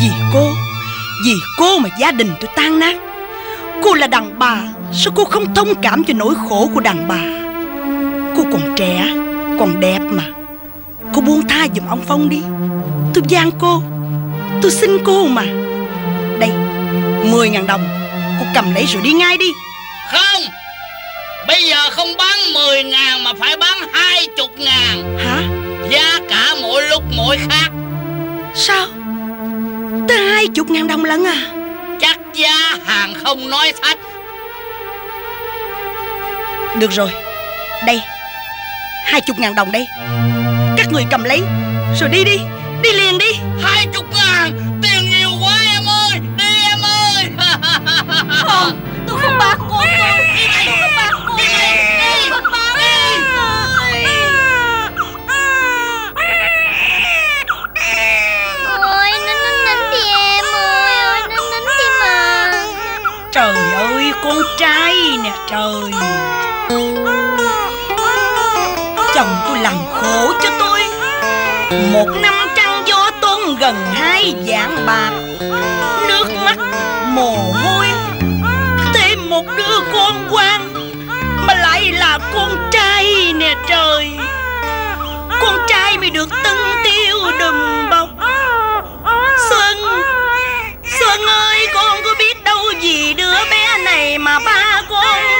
Vì cô Vì cô mà gia đình tôi tan nát. Cô là đàn bà Sao cô không thông cảm cho nỗi khổ của đàn bà? Cô còn trẻ Còn đẹp mà. Cô buông tha giùm ông Phong đi. Tôi gian cô Tôi xin cô mà. Đây 10 ngàn đồng Cô cầm lấy rồi đi ngay đi. Không Bây giờ không bán 10 ngàn mà phải bán 20 ngàn. Hả? Giá cả mỗi lúc mỗi khác. Sao Tới hai chục ngàn đồng lận à? Chắc giá hàng không nói thách Được rồi. Đây Hai chục ngàn đồng đây. Các người cầm lấy Rồi đi đi Đi liền đi. Hai chục ngàn Tiền nhiều quá em ơi Đi em ơi. Không Tôi không bạc cô tôi Tôi không bạc cô. Đi đi Không bạc con trai nè trời. Chồng tôi làm khổ cho tôi. Một năm trăng gió tốn gần hai vạn bạc. Nước mắt mồ hôi. Thêm một đứa con quan Mà lại là con trai nè trời. Con trai mới được tân tiêu đùm bọc. Xuân Xuân ơi, con có biết đâu gì đứa bé này mà ba con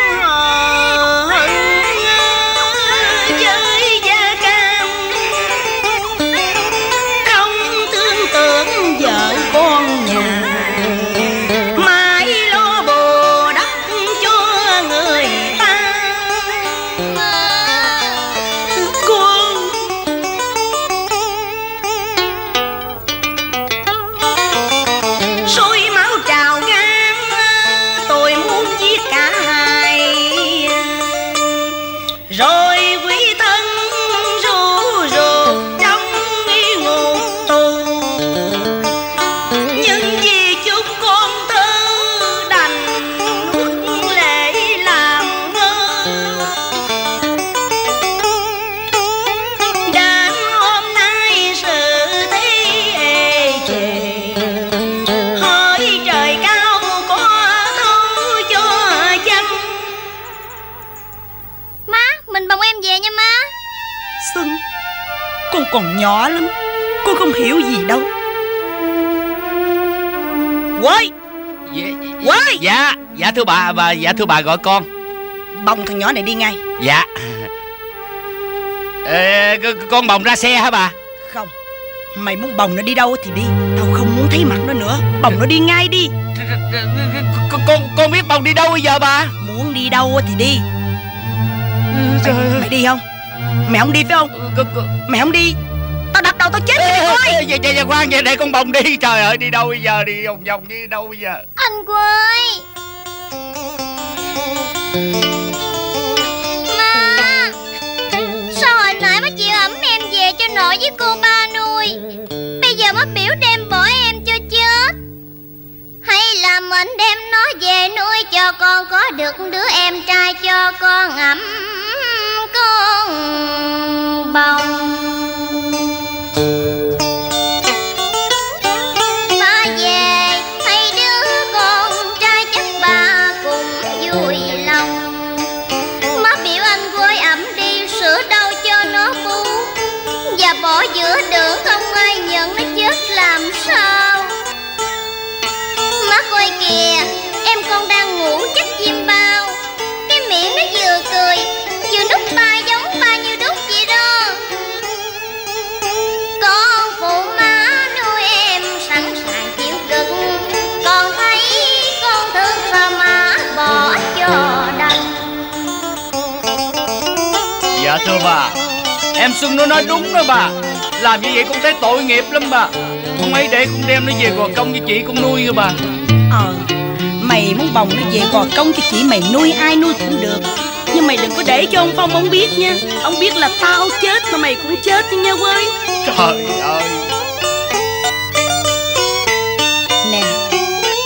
còn nhỏ lắm. Con không hiểu gì đâu. Quay dạ, Quay dạ Dạ thưa bà bà Dạ thưa bà gọi con. Bồng thằng nhỏ này đi ngay. Dạ. Ê, con bồng ra xe hả bà? Không. Mày muốn bồng nó đi đâu thì đi. Tao không muốn thấy mặt nó nữa. Bồng nó đi ngay đi. Con con, con biết bồng đi đâu bây giờ bà? Muốn đi đâu thì đi. Trời mày, ơi mày đi không Mày không đi phải không? Con... Mày không đi. Tao đập đầu tao chết mày dạ, dạ, dạ, khoan vậy để con bồng đi. Trời ơi đi đâu bây giờ? Đi vòng vòng đi đâu bây giờ? Anh ơi Má Sao hồi nãy má chịu ẩm em về cho nội với cô ba nuôi? Bây giờ má biểu đem bỏ em cho chết. Hay là mình đem nó về nuôi cho con Có được đứa em trai cho con ẩm con bồng Thưa bà. Em Xuân nó nói đúng đó bà. Làm như vậy con thấy tội nghiệp lắm bà. Con ấy để con đem nó về gò công với chị con nuôi rồi bà. Ờ Mày muốn bồng nó về gò công cho chị mày nuôi ai nuôi cũng được. Nhưng mày đừng có để cho ông Phong ông biết nha. Ông biết là tao chết mà mày cũng chết nha quơi Trời ơi. Nè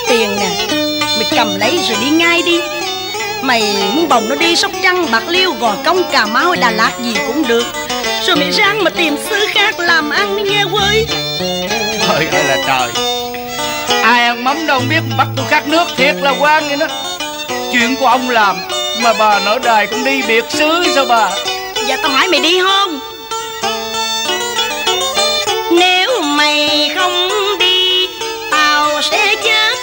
Tiền nè Mày cầm lấy rồi đi ngay đi Mày muốn bồng nó đi Sóc Trăng, Bạc Liêu, Gò Công, Cà Mau hay Đà Lạt gì cũng được. Rồi mày ráng mà tìm xứ khác làm ăn đi nghe quơi Trời ơi là trời. Đúng đâu biết bắt tôi khát nước thiệt là quan vậy đó. Chuyện của ông làm mà bà nở đài cũng đi biệt xứ sao bà? Giờ tao hỏi mày đi không? Nếu mày không đi Tao sẽ chết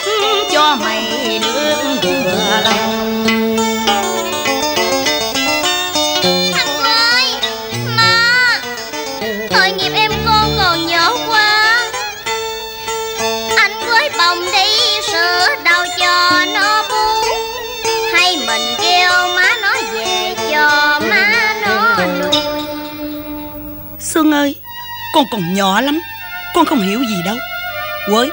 cho mày được vừa lòng Con còn nhỏ lắm Con không hiểu gì đâu. Quới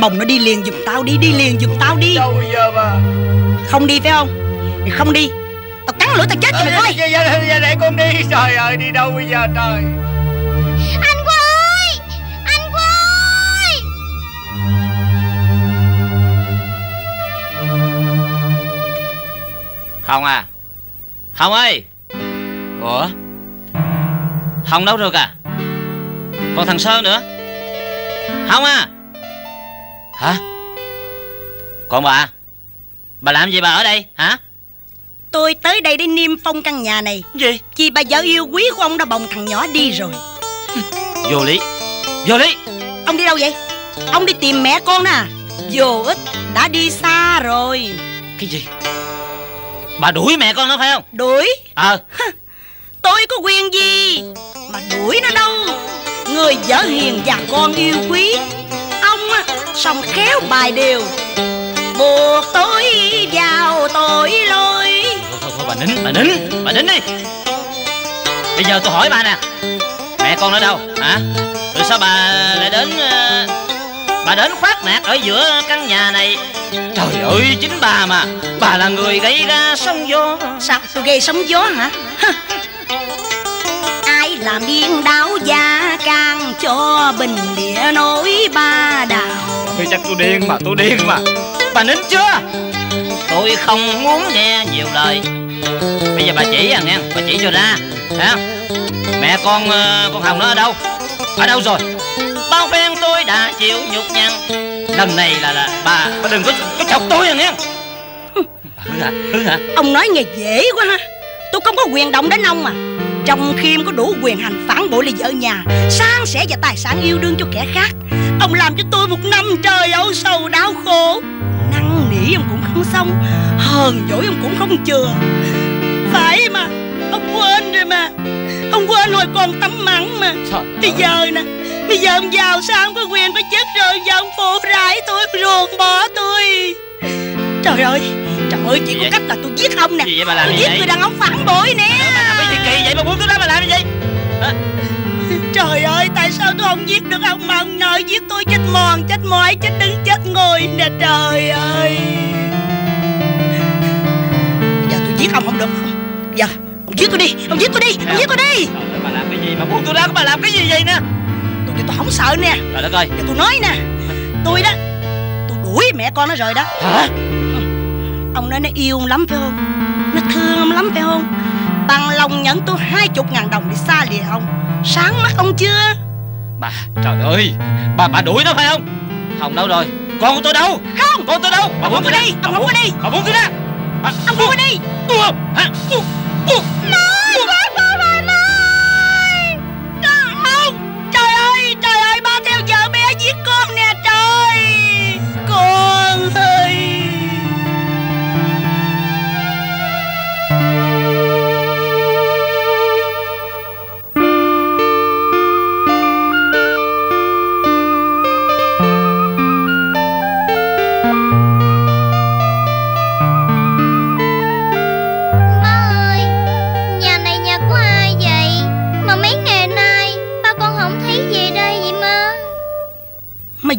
Bồng nó đi liền giùm tao đi Đi liền giùm tao đi. Đâu bây giờ bà Không đi phải không? Không đi. Tao cắn lưỡi tao chết cho mày coi. dạ, dạ, dạ, để con đi. Trời ơi đi đâu bây giờ trời? Anh Quân ơi Anh Quân ơi Hồng à? Hồng ơi! Ủa? Hồng đâu rồi cả Còn thằng Sơn nữa? Hồng à. Hả? Còn bà? Bà làm gì bà ở đây hả? Tôi tới đây để niêm phong căn nhà này. Gì? Vì bà vợ yêu quý của ông đã bồng thằng nhỏ đi rồi. Vô lý. Vô lý. Ông đi đâu vậy? Ông đi tìm mẹ con nè à? Vô ích Đã đi xa rồi. Cái gì? Bà đuổi mẹ con nó phải không? Đuổi? Ờ. Tôi có quyền gì Mà đuổi nó đâu Người vợ hiền và con yêu quý. Ông á Xong khéo bài điều Buộc tôi vào tội lỗi. Thôi, thôi, thôi bà nín Bà nín Bà nín đi. Bây giờ tôi hỏi bà nè. Mẹ con ở đâu? Hả? Rồi sao bà lại đến ờ, Bà đến khoác nạt ở giữa căn nhà này? Trời ơi chính bà mà. Bà là người gây ra sóng gió. Sao tôi gây sóng gió hả làm điên đảo gia càng cho bình địa nối ba đào. Tôi chắc tôi điên mà tôi điên mà. Bà nín chưa? Tôi không muốn nghe nhiều lời. Bây giờ bà chỉ à nghe. Bà chỉ cho ra hả Mẹ con ờ, con Hồng nó ở đâu? Ở đâu rồi? Bao phen tôi đã chịu nhục nhằn. Lần này là là bà Bà đừng có có chọc tôi à nghe. Hư hả? Hư hả? Ông nói nghe dễ quá ha. Tôi không có quyền động đến ông mà Trong khiêm có đủ quyền hành phản bội là vợ nhà. Sang sẻ và tài sản yêu đương cho kẻ khác. Ông làm cho tôi một năm trời âu sầu đau khổ. Năn nỉ ông cũng không xong Hờn dỗi ông cũng không chừa. Phải mà Ông quên rồi mà. Ông quên hồi còn tắm mặn mà. Bây giờ nè Bây giờ ông giàu sao ông có quyền phải chết rồi Giờ ông phụ rải tôi ruồng bỏ tôi. Trời ơi Trời ơi chỉ có cách là tôi giết ông nè. Tôi giết người đàn ông phản bội nè Kỳ vậy mà buông tôi ra bà làm cái gì? Hả? Trời ơi tại sao tôi không giết được ông mà ông nội giết tôi? Chết mòn chết mỏi chết đứng chết ngồi nè trời ơi. Giờ tôi giết ông không được. Không Giờ ông giết tôi đi Ông giết tôi đi Ông giết tôi đi. Trời ơi, bà làm cái gì mà buông tôi ra bà làm cái gì vậy nè? Tôi, tôi không sợ nè. Trời đất ơi. Giờ tôi nói nè. Tôi đó Tôi đuổi mẹ con nó rồi đó. Hả? Ông nói nó yêu lắm phải không? Nó thương lắm phải không Bằng lòng nhận tôi hai chục ngàn đồng để xa lìa ông Sáng mắt ông chưa? Bà trời ơi Bà bà đuổi nó phải không? Hồng đâu rồi Con của tôi đâu? Không! Con tôi đâu? Bà không tôi đi Ông không có đi. Bà buông tôi ra Ông không có đi. Buông không Hả Buông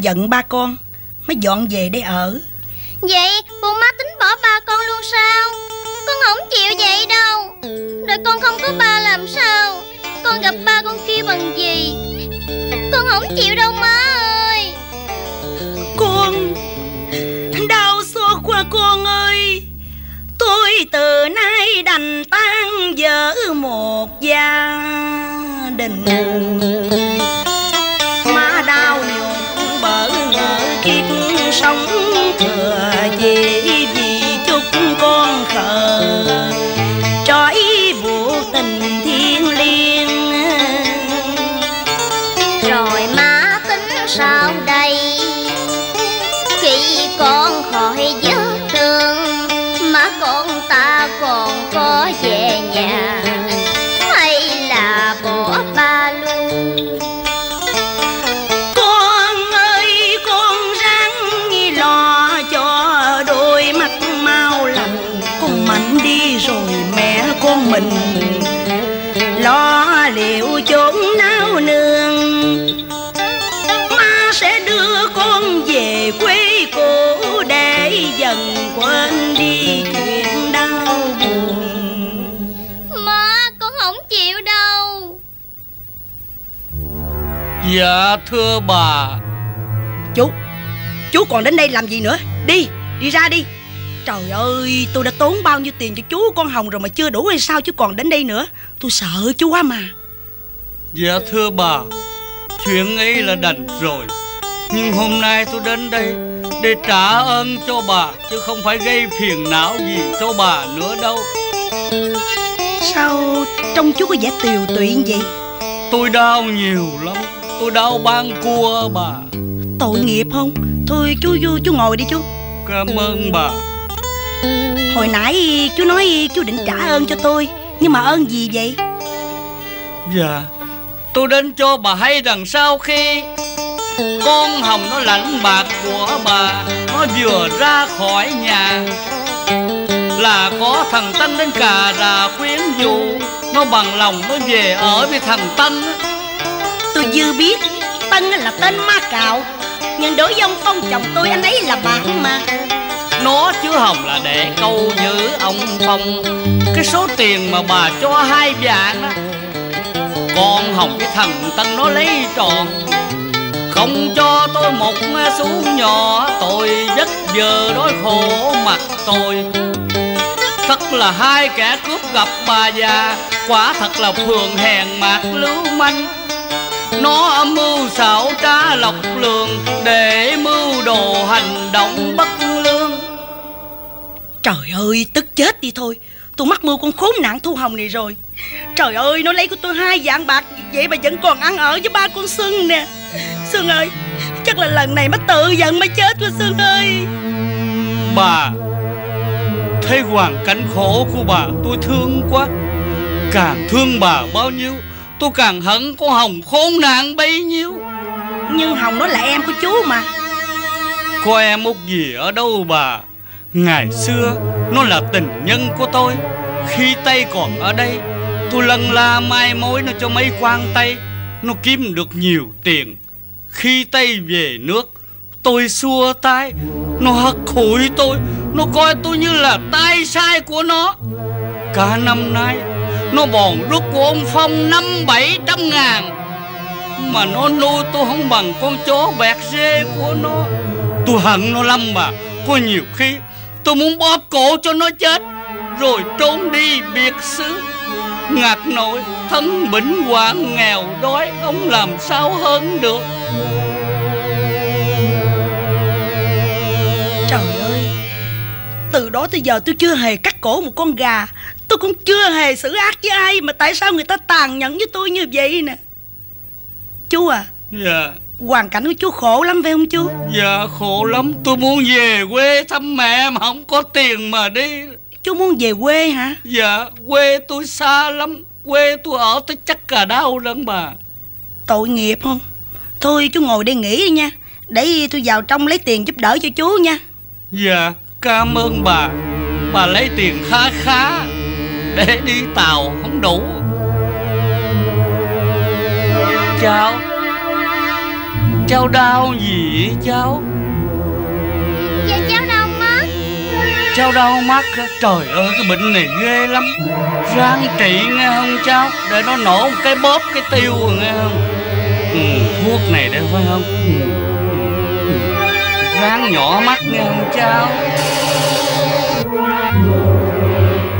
giận ba con mới dọn về để ở. Vậy Dạ thưa bà. Chú Chú còn đến đây làm gì nữa? Đi Đi ra đi. Trời ơi tôi đã tốn bao nhiêu tiền cho chú con Hồng rồi mà chưa đủ hay sao chú còn đến đây nữa? Tôi sợ chú quá mà. Dạ thưa bà. Chuyện ấy là đành rồi. Nhưng hôm nay tôi đến đây Để trả ơn cho bà Chứ không phải gây phiền não gì cho bà nữa đâu. Sao trông chú có vẻ tiều tụy vậy? Tôi đau nhiều lắm Tôi đau ban cua bà. Tội nghiệp không? Thôi chú chú, chú ngồi đi chú. Cảm ơn bà. Hồi nãy chú nói chú định trả ơn cho tôi Nhưng mà ơn gì vậy? Dạ Tôi đến cho bà hay rằng sau khi Con Hồng nó lãnh bạc của bà Nó vừa ra khỏi nhà Là có thằng Tân đến cà rà quyến dụ Nó bằng lòng nó về ở với thằng Tân dư biết. Tân là tên ma cạo, Nhưng đối với ông Phong chồng tôi, anh ấy là bạn mà. Nó chứ Hồng là để câu giữ ông Phong. Cái số tiền mà bà cho hai vạn á, Con Hồng với thằng Tân nó lấy tròn. Không cho tôi một xu nhỏ, Tôi rất giờ đói khổ mặt tôi. Thật là hai kẻ cướp gặp bà già, Quả thật là phường hèn mạc lưu manh. Nó âm mưu xảo trá lọc lường Để mưu đồ hành động bất lương. Trời ơi tức chết đi thôi. Tôi mắc mưu con khốn nạn thu hồng này rồi. Trời ơi nó lấy của tôi hai vạn bạc Vậy mà vẫn còn ăn ở với ba con Xuân nè. Xuân ơi Chắc là lần này mới tự giận mới chết quá Xuân ơi. Bà Thấy hoàn cảnh khổ của bà tôi thương quá. Càng thương bà bao nhiêu Tôi càng hận con Hồng khốn nạn bấy nhiêu. Nhưng Hồng nó là em của chú mà. Có em út gì ở đâu bà? Ngày xưa Nó là tình nhân của tôi. Khi tay còn ở đây Tôi lân la mai mối nó cho mấy quan tay Nó kiếm được nhiều tiền. Khi tay về nước Tôi xua tay. Nó hất hủi tôi. Nó coi tôi như là tay sai của nó. Cả năm nay nó bòn rút của ông Phong năm bảy trăm ngàn. Mà nó nuôi tôi không bằng con chó bẹt dê của nó. Tôi hận nó lắm mà, Có nhiều khi tôi muốn bóp cổ cho nó chết, Rồi trốn đi biệt xứ. Ngạc nội thân bệnh hoạn, nghèo đói, Ông làm sao hơn được? Trời ơi, Từ đó tới giờ tôi chưa hề cắt cổ một con gà. Tôi cũng chưa hề xử ác với ai Mà tại sao người ta tàn nhẫn với tôi như vậy nè? Chú à Dạ. Hoàn cảnh của chú khổ lắm phải không chú? Dạ khổ lắm. Tôi muốn về quê thăm mẹ mà không có tiền mà đi. Chú muốn về quê hả? Dạ quê tôi xa lắm. Quê tôi ở tới chắc cà đau lắm bà. Tội nghiệp không? Thôi chú ngồi đây nghỉ đi nha. Để tôi vào trong lấy tiền giúp đỡ cho chú nha. Dạ cảm ơn bà. Bà lấy tiền khá khá Để đi tàu không đủ. Cháu Cháu đau gì vậy cháu? Dạ cháu đâu mất Cháu đau mắt Trời ơi cái bệnh này ghê lắm. Ráng trị nghe không cháu? Để nó nổ một cái bóp cái tiêu rồi nghe không? Ừ, Thuốc này để phải không? Ừ, ừ, ừ. Ráng nhỏ mắt nghe không cháu?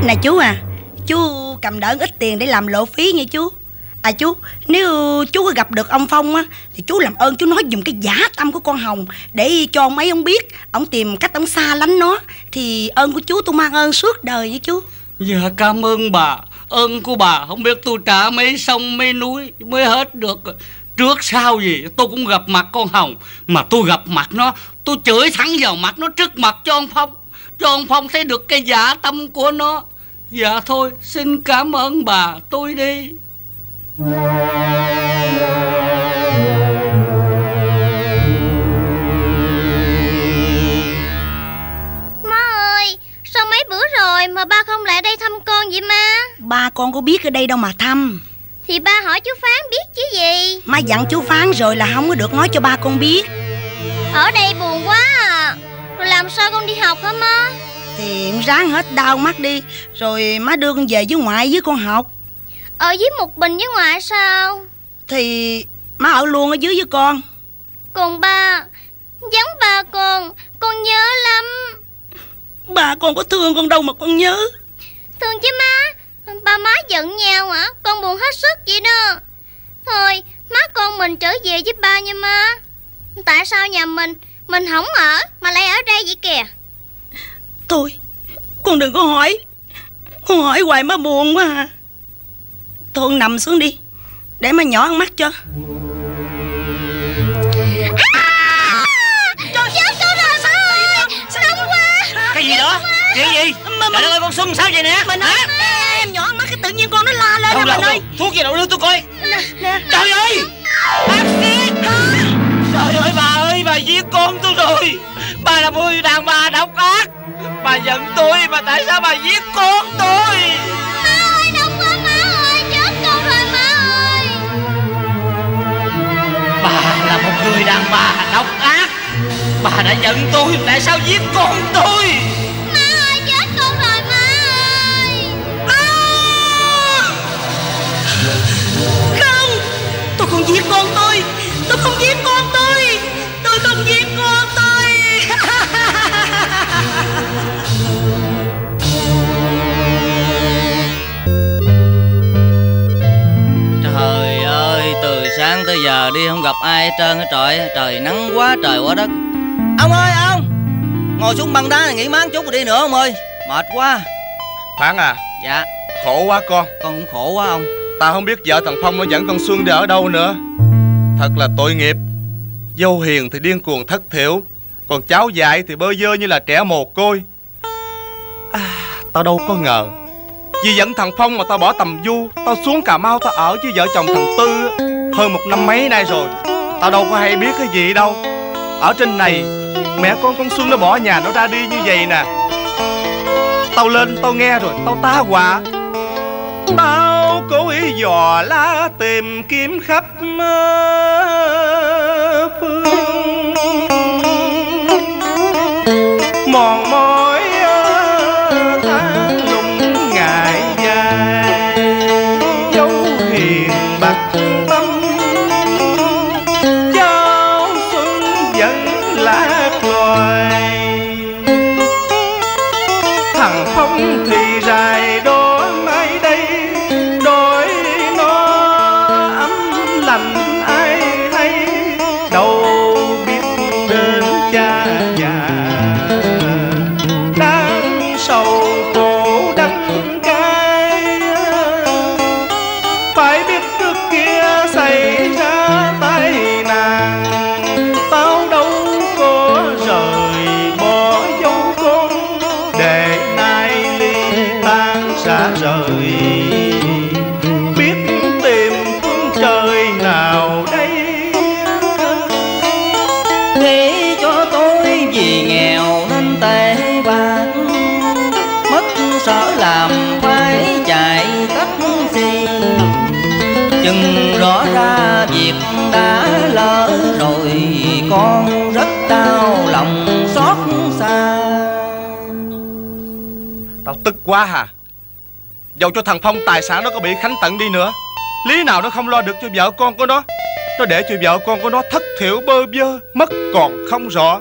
Nè chú à Chú cầm đỡ ít tiền để làm lộ phí nha chú. À chú, Nếu chú có gặp được ông Phong á, Thì chú làm ơn chú nói dùng cái giả tâm của con Hồng Để cho mấy ông biết. Ông tìm cách ông xa lánh nó, Thì ơn của chú tôi mang ơn suốt đời với chú. Dạ cảm ơn bà. Ơn của bà, không biết tôi trả mấy sông, mấy núi Mới hết được. Trước sau gì, tôi cũng gặp mặt con Hồng. Mà tôi gặp mặt nó, Tôi chửi thẳng vào mặt nó trước mặt cho ông Phong. Cho ông Phong thấy được cái giả tâm của nó. Dạ thôi xin cảm ơn bà tôi đi. Má ơi Sao mấy bữa rồi mà ba không lại đây thăm con vậy má? Ba con có biết ở đây đâu mà thăm. Thì ba hỏi chú Phán biết chứ gì? Má dặn chú Phán rồi là không có được nói cho ba con biết. Ở đây buồn quá à. Rồi làm sao con đi học hả má Thì ráng hết đau mắt đi Rồi má đưa con về với ngoại với con học. Ở dưới một bình với ngoại sao? Thì má ở luôn ở dưới với con. Còn ba Vắng ba con Con nhớ lắm. Ba con có thương con đâu mà con nhớ. Thương chứ má Ba má giận nhau hả? Con buồn hết sức vậy đó. Thôi má con mình trở về với ba nha má. Tại sao nhà mình Mình không ở Mà lại ở đây vậy kìa Thôi Con đừng có hỏi. Con hỏi hoài má buồn quá à. Thôi con nằm xuống đi. Để má nhỏ ăn mắt cho. Ơi Cái gì đó? Chuyện gì? Mà- Trời đất ơi con Xuân sao vậy nè? Mình Hả? em nhỏ ăn mắt cái tự nhiên con nó la lên Đâu đâu ơi. Thuốc gì đâu đưa tôi coi. Nè, nè. Trời ơi! Bác sĩ! Trời ơi bà ơi bà giết con tôi rồi. Bà là một đàn bà độc ác Bà giận tôi mà tại sao bà giết con tôi? Má ơi nóng quá má ơi Chết con rồi má ơi Bà là một người đàn bà độc ác. Bà đã giận tôi, tại sao giết con tôi? Má ơi chết con rồi má ơi Không, Tôi không giết con Tôi. Giờ đi không gặp ai hết trơn hết trời Trời nắng quá trời quá đất. Ông ơi ông Ngồi xuống băng đá này nghỉ máng chút rồi đi nữa ông ơi Mệt quá. Phán à. Dạ. Khổ quá con. Con cũng khổ quá ông. Tao không biết vợ thằng Phong nó dẫn con Xuân đi ở đâu nữa. Thật là tội nghiệp. Dâu hiền thì điên cuồng thất thiểu Còn cháu dại thì bơ vơ như là trẻ mồ côi. À, Tao đâu có ngờ. Vì dẫn thằng Phong mà tao bỏ tầm du Tao xuống Cà Mau tao ở với vợ chồng thằng Tư hơn một năm mấy nay rồi, Tao đâu có hay biết cái gì đâu. Ở trên này, Mẹ con con Xuân nó bỏ nhà nó ra đi như vậy nè. Tao lên tao nghe rồi, Tao tá hỏa Tao cố ý dò la tìm kiếm khắp phương. Mòn mỏi quá hà. Dầu cho thằng Phong tài sản nó có bị khánh tận đi nữa Lý nào nó không lo được cho vợ con của nó? Nó để cho vợ con của nó thất thiểu bơ vơ Mất còn không rõ.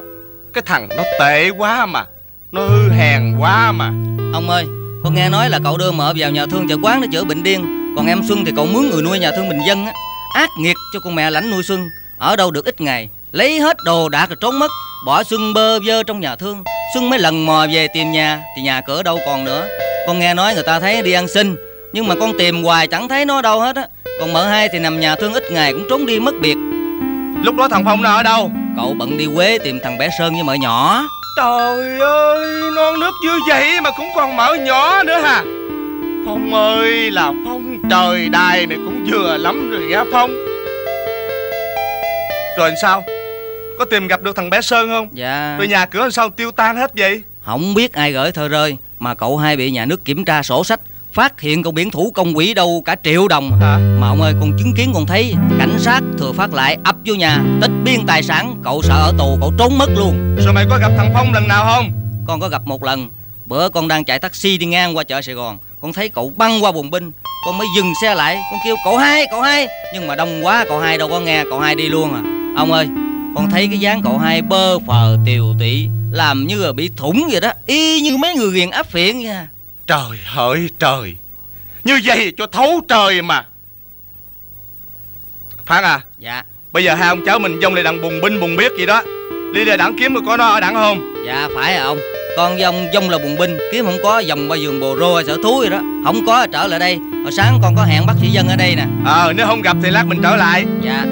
Cái thằng nó tệ quá mà Nó hư hèn quá mà. Ông ơi, con nghe nói là cậu đưa mợ vào nhà thương chợ quán để chữa bệnh điên. Còn em Xuân thì cậu mướn người nuôi nhà thương bình dân á. Ác nghiệt cho con mẹ lãnh nuôi Xuân. Ở đâu được ít ngày Lấy hết đồ đạc rồi trốn mất. Bỏ Xuân bơ vơ trong nhà thương Xuân mới lần mò về tìm nhà Thì nhà cửa đâu còn nữa. Con nghe nói người ta thấy đi ăn xin Nhưng mà con tìm hoài chẳng thấy nó đâu hết á. Còn mợ hai thì nằm nhà thương ít ngày cũng trốn đi mất biệt. Lúc đó thằng Phong nó ở đâu? Cậu bận đi Quế tìm thằng bé Sơn với mợ nhỏ. Trời ơi Non nước như vậy mà cũng còn mở nhỏ nữa hả? Phong ơi là Phong Trời đài này cũng vừa lắm rồi ra Phong. Rồi sao Có tìm gặp được thằng bé Sơn không? Dạ. Rồi nhà cửa sao tiêu tan hết vậy? Không biết ai gửi thơ rơi Mà cậu hai bị nhà nước kiểm tra sổ sách Phát hiện cậu biển thủ công quỹ đâu cả triệu đồng. Hả? Mà ông ơi con chứng kiến con thấy Cảnh sát thừa phát lại ập vô nhà Tích biên tài sản Cậu sợ ở tù cậu trốn mất luôn. Rồi mày có gặp thằng Phong lần nào không? Con có gặp một lần Bữa con đang chạy taxi đi ngang qua chợ Sài Gòn Con thấy cậu băng qua bùng binh Con mới dừng xe lại Con kêu cậu hai cậu hai. Nhưng mà đông quá cậu hai đâu có nghe Cậu hai đi luôn à. Ông ơi con thấy cái dáng cậu hai bơ phờ tiều tị Làm như là bị thủng vậy đó. Y như mấy người ghiền áp phiện nha. Trời hỡi trời. Như vậy cho thấu trời mà. Phan à? Dạ. Bây giờ hai ông cháu mình dông lại đặng bùng binh bùng biết gì đó. Đi ra đặng kiếm rồi có nó ở đặng không? Dạ phải à ông. Con dông dông là bùng binh Kiếm không có dòng ba giường bồ rô hay sở thú gì đó. Không có trở lại đây. Hồi sáng con có hẹn bác sĩ dân ở đây nè. Ờ nếu không gặp thì lát mình trở lại. Dạ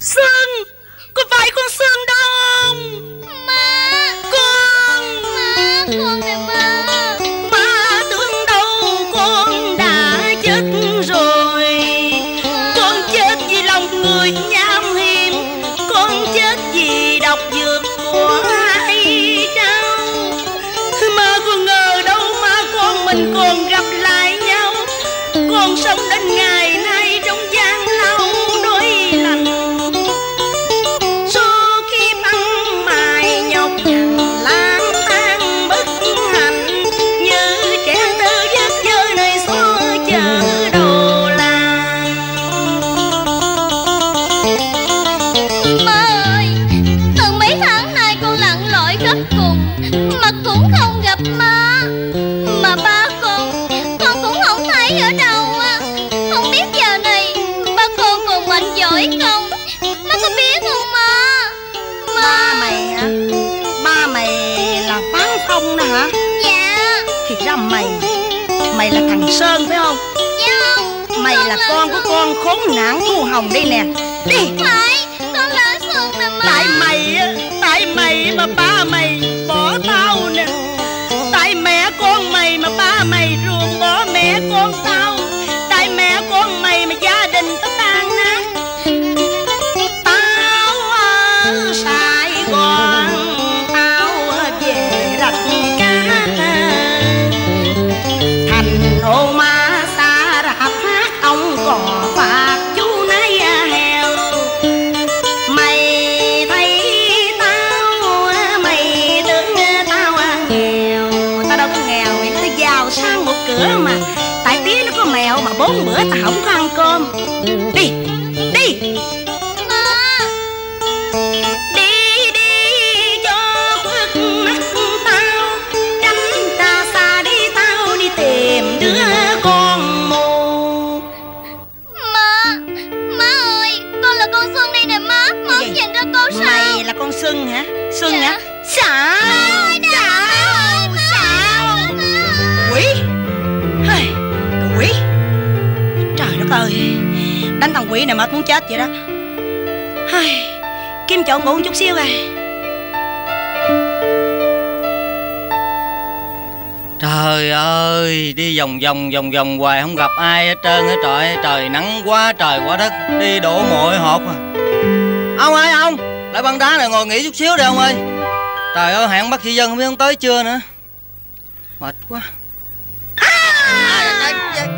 Xuân chết vậy đó. Hây, Kim chỗ ngủ một chút xíu rồi Trời ơi Đi vòng vòng vòng vòng hoài Không gặp ai hết trơn hết trời Trời nắng quá trời quá đất Đi đổ mồ hôi hột à. Ông ơi ông Lại băng đá này ngồi nghỉ chút xíu đi ông ơi. Trời ơi hẹn bác sĩ dân không biết ông tới chưa nữa. Mệt quá. Ăn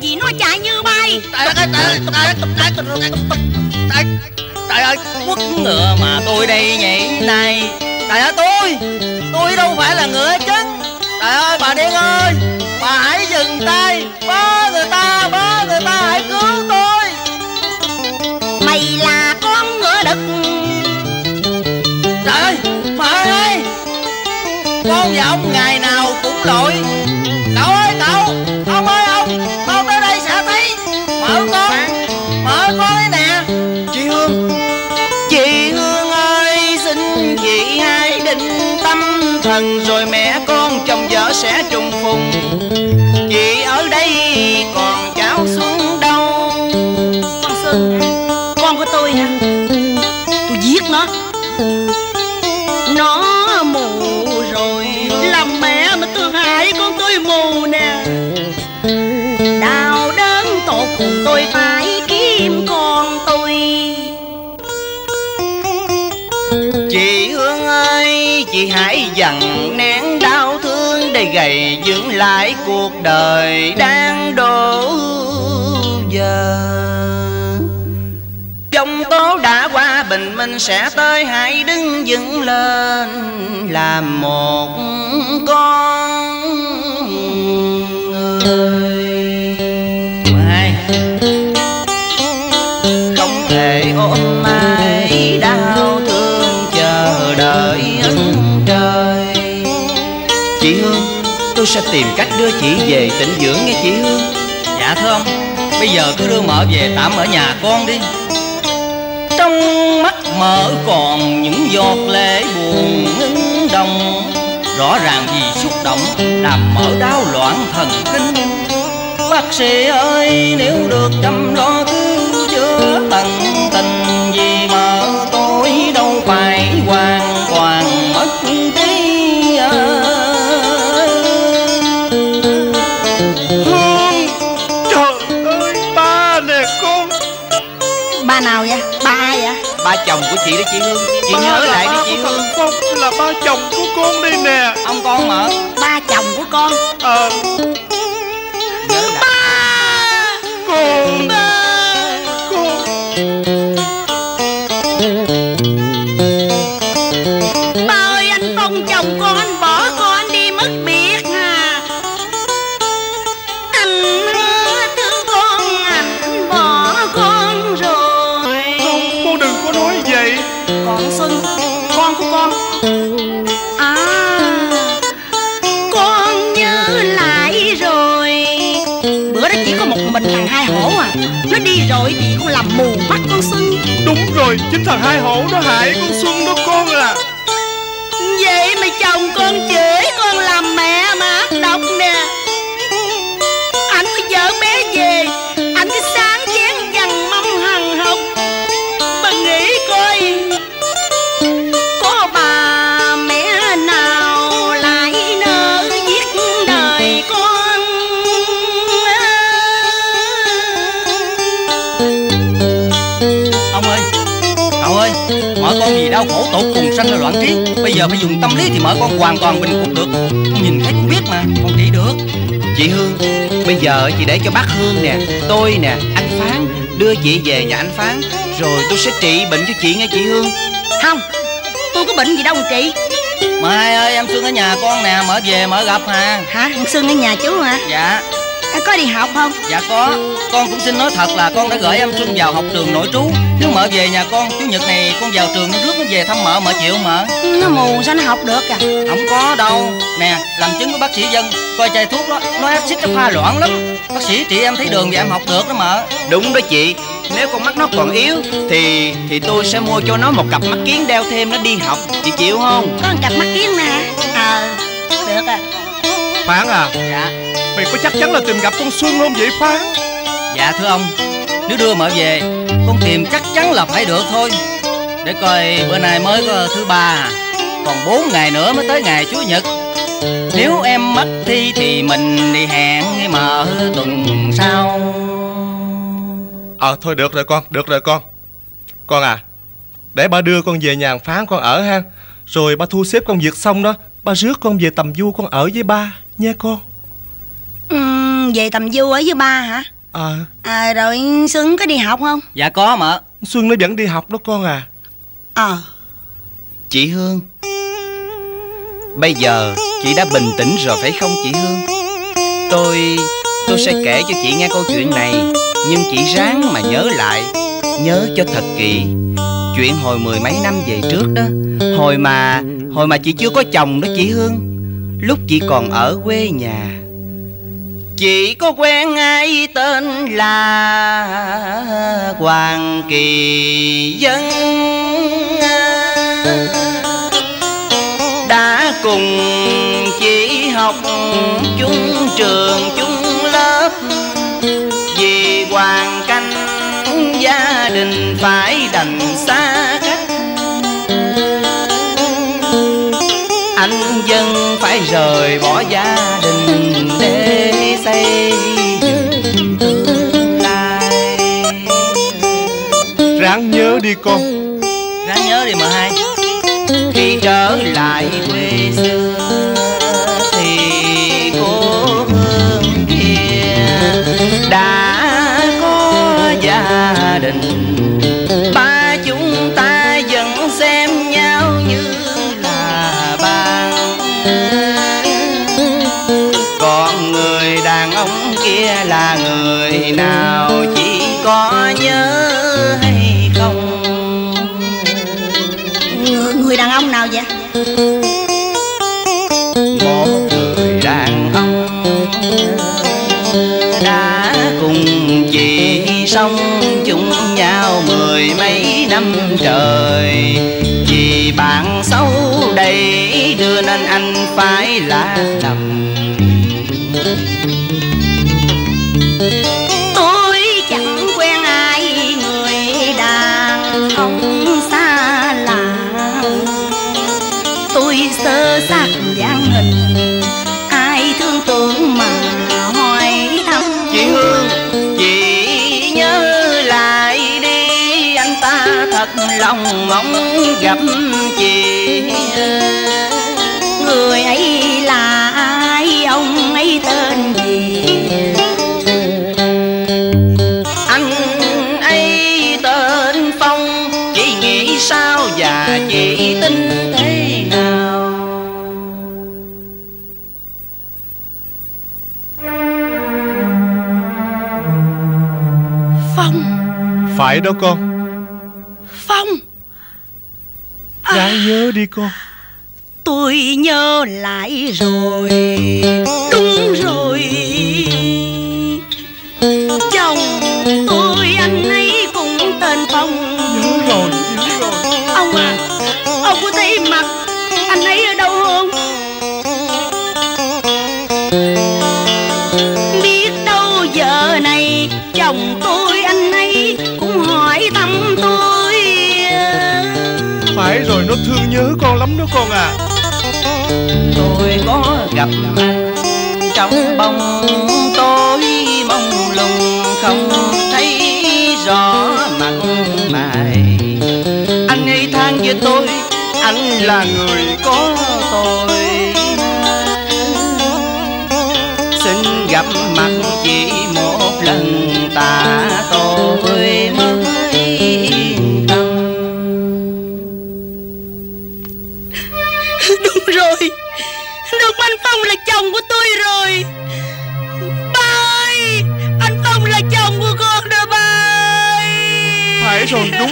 gì nó chạy như bay. Trời ơi quất ngựa mà tôi đây nhảy này. Trời ơi, tôi Tôi đâu phải là ngựa chứ. Trời ơi, bà Điên ơi, Bà hãy dừng tay. Bớ Chị hãy dằn nén đau thương Để gầy, dựng lại cuộc đời đang đổ giờ Dòng tố đã qua bình minh sẽ tới, Hãy đứng dựng lên, Làm một con người. Tôi sẽ tìm cách đưa chị về tĩnh dưỡng nghe chị hương. Dạ thưa ông. Bây giờ cứ đưa mợ về tạm ở nhà con đi. Trong mắt mợ còn những giọt lệ buồn ngưng đồng. Rõ ràng vì xúc động Làm mợ đau loạn thần kinh. Bác sĩ ơi nếu được chăm lo cứu chữa tận tình Vì mợ tôi đâu phải hoàn chồng của chị đó chị hương. Chị Ba nhớ lại đi chị hương. Phong Là ba chồng của con đây nè. Ông con mợ Ba chồng của con. Ờ nhớ rồi thằng hai hổ đó. Sanh ra loạn trí. Bây giờ phải dùng tâm lý thì mợ con hoàn toàn bình phục được. Con nhìn thấy cũng biết mà Con trị được. Chị hương bây giờ chị để cho bác hương nè tôi nè anh phán đưa chị về nhà anh phán rồi tôi sẽ trị bệnh cho chị nghe chị hương. Không Tôi có bệnh gì đâu mà chị Mà hai ơi em Xuân ở nhà con nè Mở về mở gặp hà Hả? Thằng Xuân ở nhà chú hả? Dạ à, Có đi học không? Dạ có. Con cũng xin nói thật là con đã gửi em Xuân vào học trường nội trú. Nếu mợ về nhà con Chủ nhật này con vào trường nó rước nó về thăm mợ Mợ chịu không mợ Nó mù sao nó học được à? Không có đâu. Nè làm chứng với bác sĩ Dân Coi chai thuốc đó Nó axit nó pha loãng lắm. Bác sĩ trị em thấy đường và em học được đó mợ Đúng đó chị. Nếu con mắt nó còn yếu Thì thì tôi sẽ mua cho nó một cặp mắt kiến đeo thêm nó đi học. Chị chịu không? Có một cặp mắt kiến nè Ờ Được à. Phán à. Dạ Mày có chắc chắn là tìm gặp con Xuân không vậy Phán Dạ thưa ông. Nếu đưa mợ về Con tìm chắc chắn là phải được thôi. Để coi bữa nay mới có thứ ba à. Còn 4 ngày nữa mới tới ngày Chủ nhật. Nếu em mất thi thì mình đi hẹn với mợ tuần sau. Ờ thôi được rồi con Được rồi con. Con à Để ba đưa con về nhà Phán con ở ha. Rồi ba thu xếp công việc xong đó Ba rước con về tầm du con ở với ba Nha con Ừm, Về tầm du ở với ba hả? Ờ À rồi Xuân có đi học không? Dạ có mợ Xuân nó vẫn đi học đó con à. Ờ. Chị Hương. Bây giờ chị đã bình tĩnh rồi phải không chị Hương? Tôi Tôi sẽ kể cho chị nghe câu chuyện này Nhưng chị ráng mà nhớ lại Nhớ cho thật kỳ. Chuyện hồi mười mấy năm về trước đó Hồi mà Hồi mà chị chưa có chồng đó chị Hương Lúc chị còn ở quê nhà chỉ có quen ai tên là Hoàng Kỳ Dân. Đã cùng chỉ học chung trường, chung lớp. Vì hoàn cảnh gia đình phải đành xa cách. Anh dân phải rời bỏ gia đình để Ráng nhớ đi con. Ráng nhớ đi mà hai. Khi trở lại quê trời. Vì bạn xấu đây đưa nên anh phải lá gặp chị Người ấy là ai, ông ấy tên gì? Anh ấy tên Phong Chị nghĩ sao và chị tin thế nào? Phong, Phải đó con Ráng nhớ đi con. Tôi nhớ lại rồi. Đúng thương nhớ con lắm đó con à. Tôi có gặp anh Trong bóng tối mông lung Không thấy rõ mặt mày. Anh ấy than với tôi, Anh là người có tôi.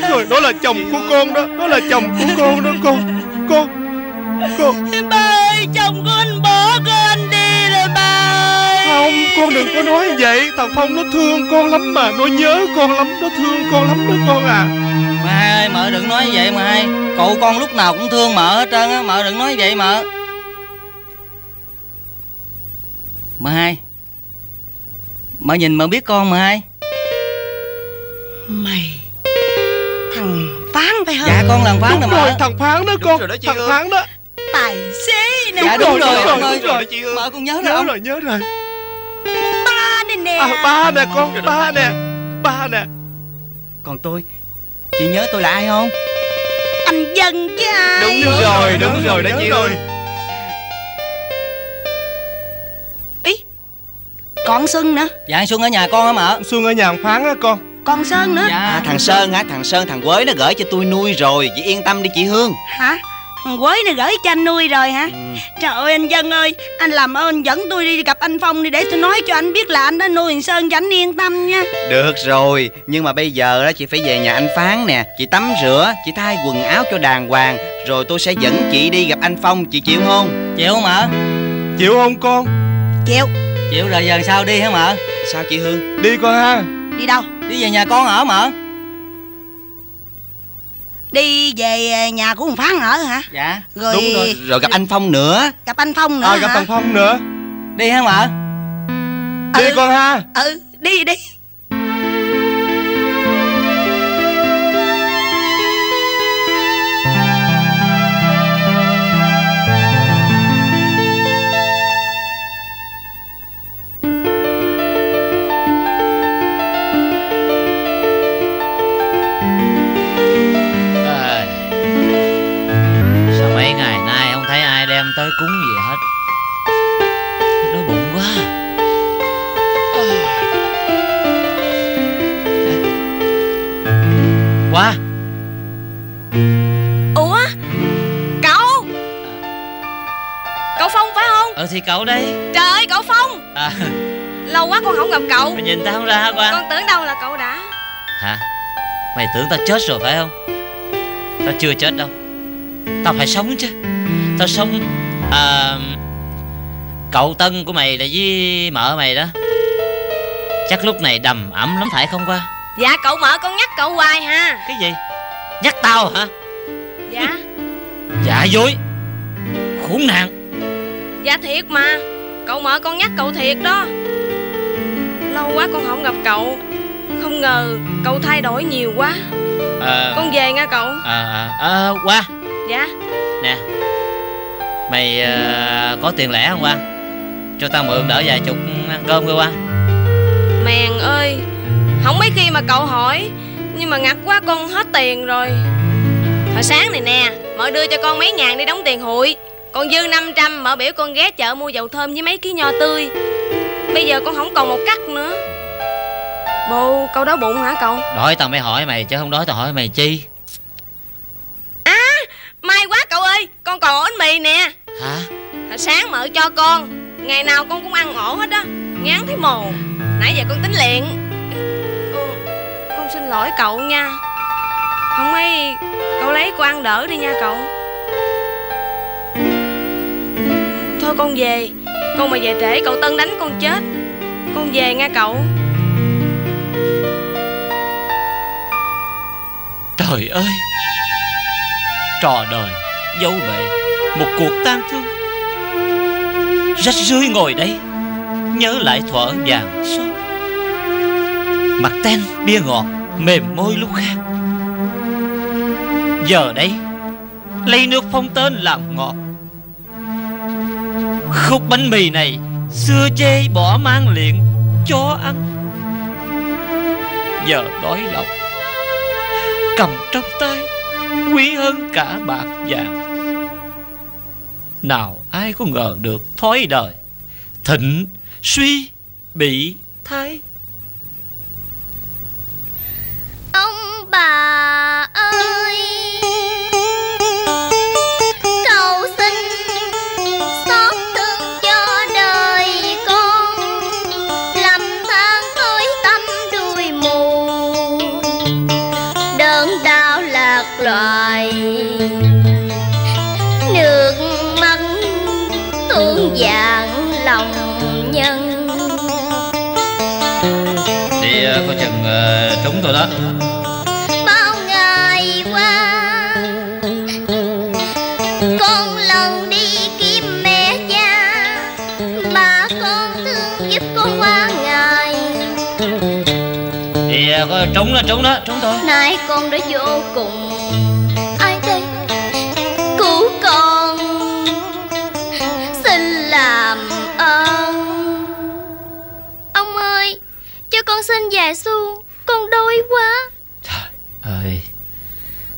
Đúng rồi Đó là chồng của con đó Đó là chồng của con đó con Con Con. Ba ơi chồng của anh bỏ con đi rồi ba ơi. Không con đừng có nói vậy. Thằng Phong nó thương con lắm mà Nó nhớ con lắm Nó thương con lắm đó con à. Mà ơi mợ đừng nói vậy mà hai Cậu con lúc nào cũng thương mợ hết trơn á Mợ đừng nói vậy mợ. Mợ hai Mợ nhìn mợ biết con mợ hai. Mày phải không? Dạ con là Phán Đúng nè rồi thằng Phán đó con. rồi đó Thằng Hương. Phán đó. Tài xế nè. Dạ đúng đúng rồi, rồi đúng rồi, ơi đúng rồi. chị Hương. Mợ con nhớ rồi Nhớ ông rồi nhớ rồi. Ba này nè. À, Ba nè con Ba nè Ba nè. Còn tôi Chị nhớ tôi là ai không? Anh dân chứ ai? Đúng rồi, đúng rồi đó chị rồi. Hương. Ý Còn Xuân nữa. Dạ Xuân ở nhà con hả mợ Xuân ở nhà thằng Phán á con Còn Sơn nữa. Dạ. À thằng Sơn á Thằng Sơn thằng Quế nó gửi cho tôi nuôi rồi. Chị yên tâm đi chị Hương. Hả? Thằng Quế này gửi cho anh nuôi rồi hả? Ừ. Trời ơi anh Dân ơi Anh làm ơn dẫn tôi đi gặp anh Phong đi Để tôi nói cho anh biết là anh đã nuôi thằng Sơn cho anh yên tâm nha. Được rồi Nhưng mà bây giờ đó chị phải về nhà anh Phán nè. Chị tắm rửa Chị thay quần áo cho đàng hoàng Rồi tôi sẽ dẫn chị đi gặp anh Phong. Chị chịu không? Chịu không mợ Chịu không con? Chịu. Chịu rồi giờ sao đi hả mợ? Sao chị Hương? Đi con ha. Đi đâu Đi về nhà con ở mợ Đi về à, nhà của thằng Phán ở hả? Dạ. Rồi, Đúng rồi. Rồi gặp anh Phong nữa. Gặp anh Phong nữa à, gặp hả thằng Phong nữa. Đi hả mợ Đi Ừ. con ha. Ừ đi đi ai cúng gì hết. Đói bụng quá. Quá. Ủa? Cậu? Cậu Phong phải không? Ờ thì cậu đây. Trời ơi cậu Phong. À, Lâu quá con không gặp cậu. Mày nhìn tao không ra hả Quang Con tưởng đâu là cậu đã. Hả? Mày tưởng tao chết rồi phải không? Tao chưa chết đâu. Tao phải sống chứ. Tao sống à, Cậu Tân của mày là với mợ mày đó. Chắc lúc này đầm ẩm lắm phải không qua? Dạ cậu mở con nhắc cậu hoài ha Cái gì? Nhắc tao hả? Dạ. Dạ dối. Khốn nạn. Dạ thiệt mà. Cậu mở con nhắc cậu thiệt đó. Lâu quá con không gặp cậu. Không ngờ cậu thay đổi nhiều quá. À, Con về nha cậu. À, à, à, qua. Dạ. Nè Mày à, có tiền lẻ không Quang? Cho tao mượn đỡ vài chục ăn cơm coi Quang. Mèn ơi Không mấy khi mà cậu hỏi Nhưng mà ngặt quá con hết tiền rồi. Hồi sáng này nè Mợ đưa cho con mấy ngàn đi đóng tiền hụi. Còn dư 500 Mợ biểu con ghé chợ mua dầu thơm với mấy ký nho tươi. Bây giờ con không còn một cắt nữa. Bộ câu đói bụng hả cậu? Đói tao mới hỏi mày chứ không đói tao hỏi mày chi May quá cậu ơi Con còn ổ bánh mì nè. Hả? Hồi sáng mợ cho con Ngày nào con cũng ăn ổ hết á Ngán thấy mồ Nãy giờ con tính liền. Con Con xin lỗi cậu nha. Không mấy Cậu lấy cô ăn đỡ đi nha cậu. Thôi con về Con mà về trễ cậu Tân đánh con chết. Con về nha cậu. Trời ơi Trò đời, Dấu bệ Một cuộc tan thương. Rách rưới ngồi đây Nhớ lại thuở vàng son Mặt ten bia ngọt, Mềm môi lúc khác Giờ đây, Lấy nước phong tên làm ngọt. Khúc bánh mì này, Xưa chê bỏ mang liền, Cho ăn. Giờ đói lòng, cầm trong tay quý hơn cả bạc vàng. Nào, ai có ngờ được thói đời, thịnh, suy, bị, thái? Ông bà ơi! Dạng lòng nhân. Đi ờ, có chừng ờ, trúng tôi đó. Bao ngày qua con lần đi kiếm mẹ cha bà con thương giúp con qua ngày. Thì ờ, có trúng là trúng đó Trúng thôi nay con đã vô cùng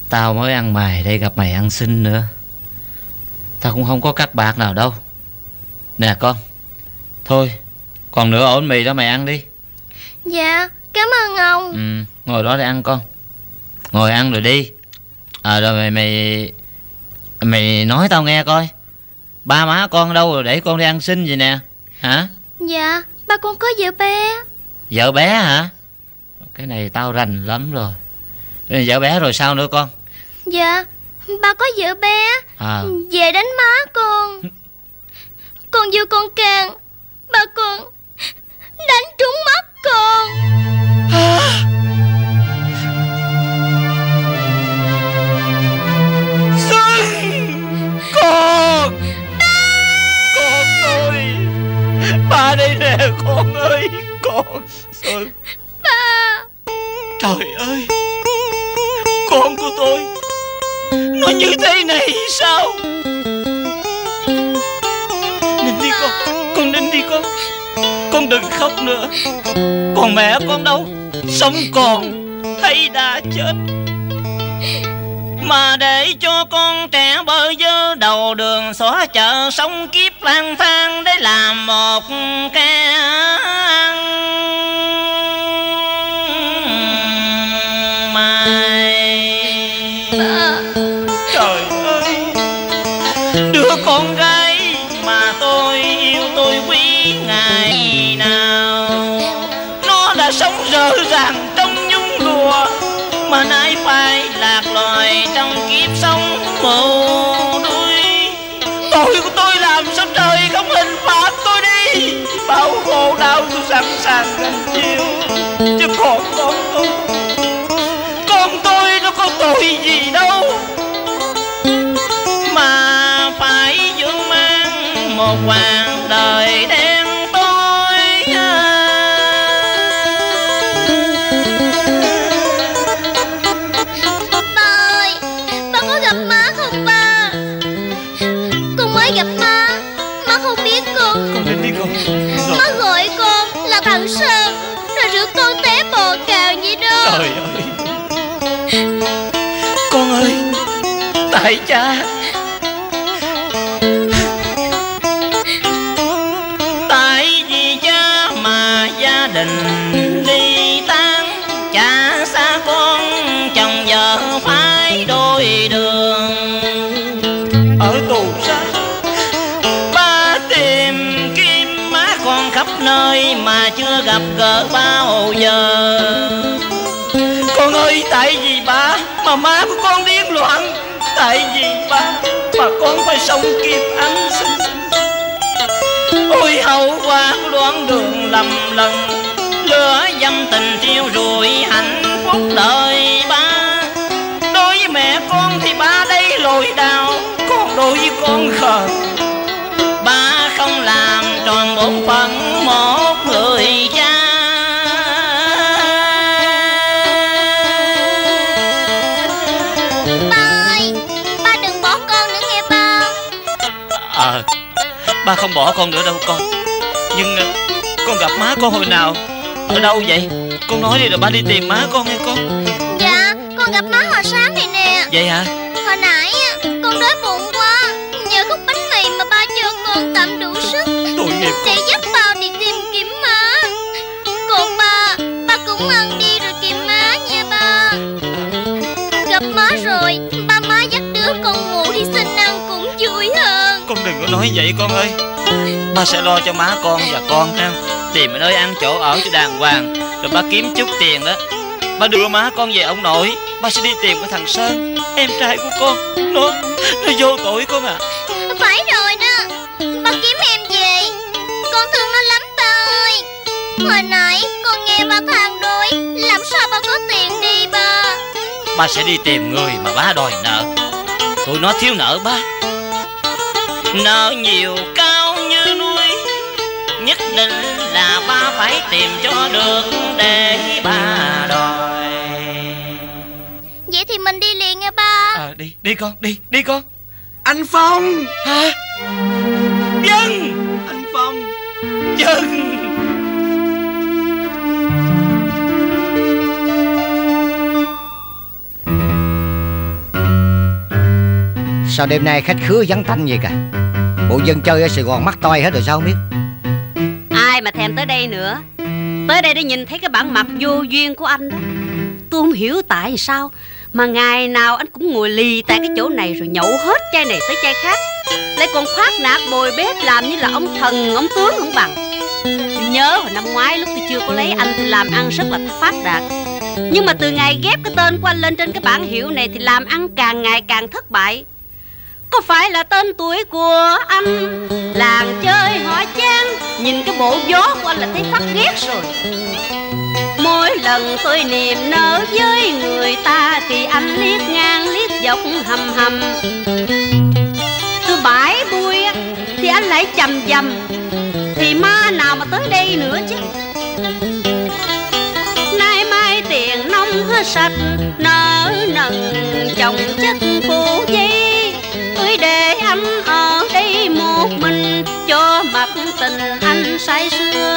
Tao mới ăn mày đây gặp mày ăn xin nữa. Tao cũng không có cắt bạc nào đâu. Nè con Thôi Còn nửa ổn mì đó mày ăn đi. Dạ cảm ơn ông. Ừ, Ngồi đó để ăn con. Ngồi ăn rồi đi. À rồi mày mày Mày nói tao nghe coi. Ba má con đâu rồi để con đi ăn xin gì nè? Hả? Dạ ba con có vợ bé. Vợ bé hả? Cái này tao rành lắm rồi. Vợ bé rồi sao nữa con dạ ba có vợ bé. À. Về đánh má con. Con vô con càng ba con đánh trúng mắt con. Con Con tôi Ba đây nè con ơi Con Xuân. Ba. Trời ơi Con của tôi nó như thế này sao? Nên đi con Con nên đi con. Con đừng khóc nữa. Còn mẹ con đâu? Sống còn hay đã chết. Mà để cho con trẻ bơ vơ đầu đường, xóa chợ sống kiếp lang thang để làm một kẻ ngàn sàng chiều Chứ còn con tôi Con tôi nó có tội gì đâu, mà phải dưỡng mang một quà? Lầm lần. Lửa dâm tình thiêu rụi hạnh phúc đời ba. Đối với mẹ con thì ba đây lồi đào còn đối với con khờ. Ba không làm tròn bổn phận một người cha. Ba ơi ba đừng bỏ con nữa nghe ba. Ờ Ba không bỏ con nữa đâu con. Nhưng con gặp má con hồi nào? Ở đâu vậy? Con nói đi rồi ba đi tìm má con nghe con. Dạ con gặp má hồi sáng này nè. Vậy hả? Hồi nãy á, con đói bụng quá. Nhờ khúc bánh mì mà ba cho con tạm đủ sức. Tội nghiệp chạy dắt bao đi tìm kiếm má. Còn ba ba cũng ăn đi rồi kiếm má nha ba. Gặp má rồi ba má dắt đứa con ngủ đi xin ăn cũng vui hơn. Con đừng có nói vậy con ơi. Ba sẽ lo cho má con và con ha tìm ở nơi ăn chỗ ở cho đàng hoàng. Rồi ba kiếm chút tiền đó. Ba đưa má con về ông nội. Ba sẽ đi tìm cái thằng sơn em trai của con. Nó nó vô tội con à phải rồi đó. Ba kiếm em về. Con thương nó lắm ba ơi. Hồi nãy con nghe ba thằng đuổi. Làm sao ba có tiền đi ba? Ba sẽ đi tìm người mà ba đòi nợ. Tụi nó thiếu nợ ba. Nợ nhiều cao như núi nhất định phải tìm cho được Để ba đòi. Vậy thì mình đi liền nha ba. Ờ đi đi con đi đi con. Anh Phong. Hả? Dân! Anh Phong. Dân! Sao đêm nay khách khứa vắng tanh vậy cả? Bộ dân chơi ở Sài Gòn mắt toi hết rồi sao không biết Ai mà thèm tới đây nữa. Tới đây để nhìn thấy cái bản mặt vô duyên của anh đó. Tôi không hiểu tại sao Mà ngày nào anh cũng ngồi lì tại cái chỗ này Rồi nhậu hết chai này tới chai khác. Lại còn khoác nạt bồi bếp làm như là ông thần, ông tướng không bằng. Tôi nhớ hồi năm ngoái lúc tôi chưa có lấy anh Thì làm ăn rất là phát đạt. Nhưng mà từ ngày ghép cái tên của anh lên trên cái bảng hiệu này Thì làm ăn càng ngày càng thất bại. Có phải là tên tuổi của anh? Nhìn gió của anh là thấy phát ghét rồi. Mỗi lần tôi niềm nở với người ta Thì anh liếc ngang liếc dọc hầm hầm. Tôi bãi bui Thì anh lại chầm chầm Thì ma nào mà tới đây nữa chứ? Nay mai tiền nông hết sạch, Nợ nần chồng chất phụ gì tôi để anh ở đây một mình, cho mặt tình anh say sưa.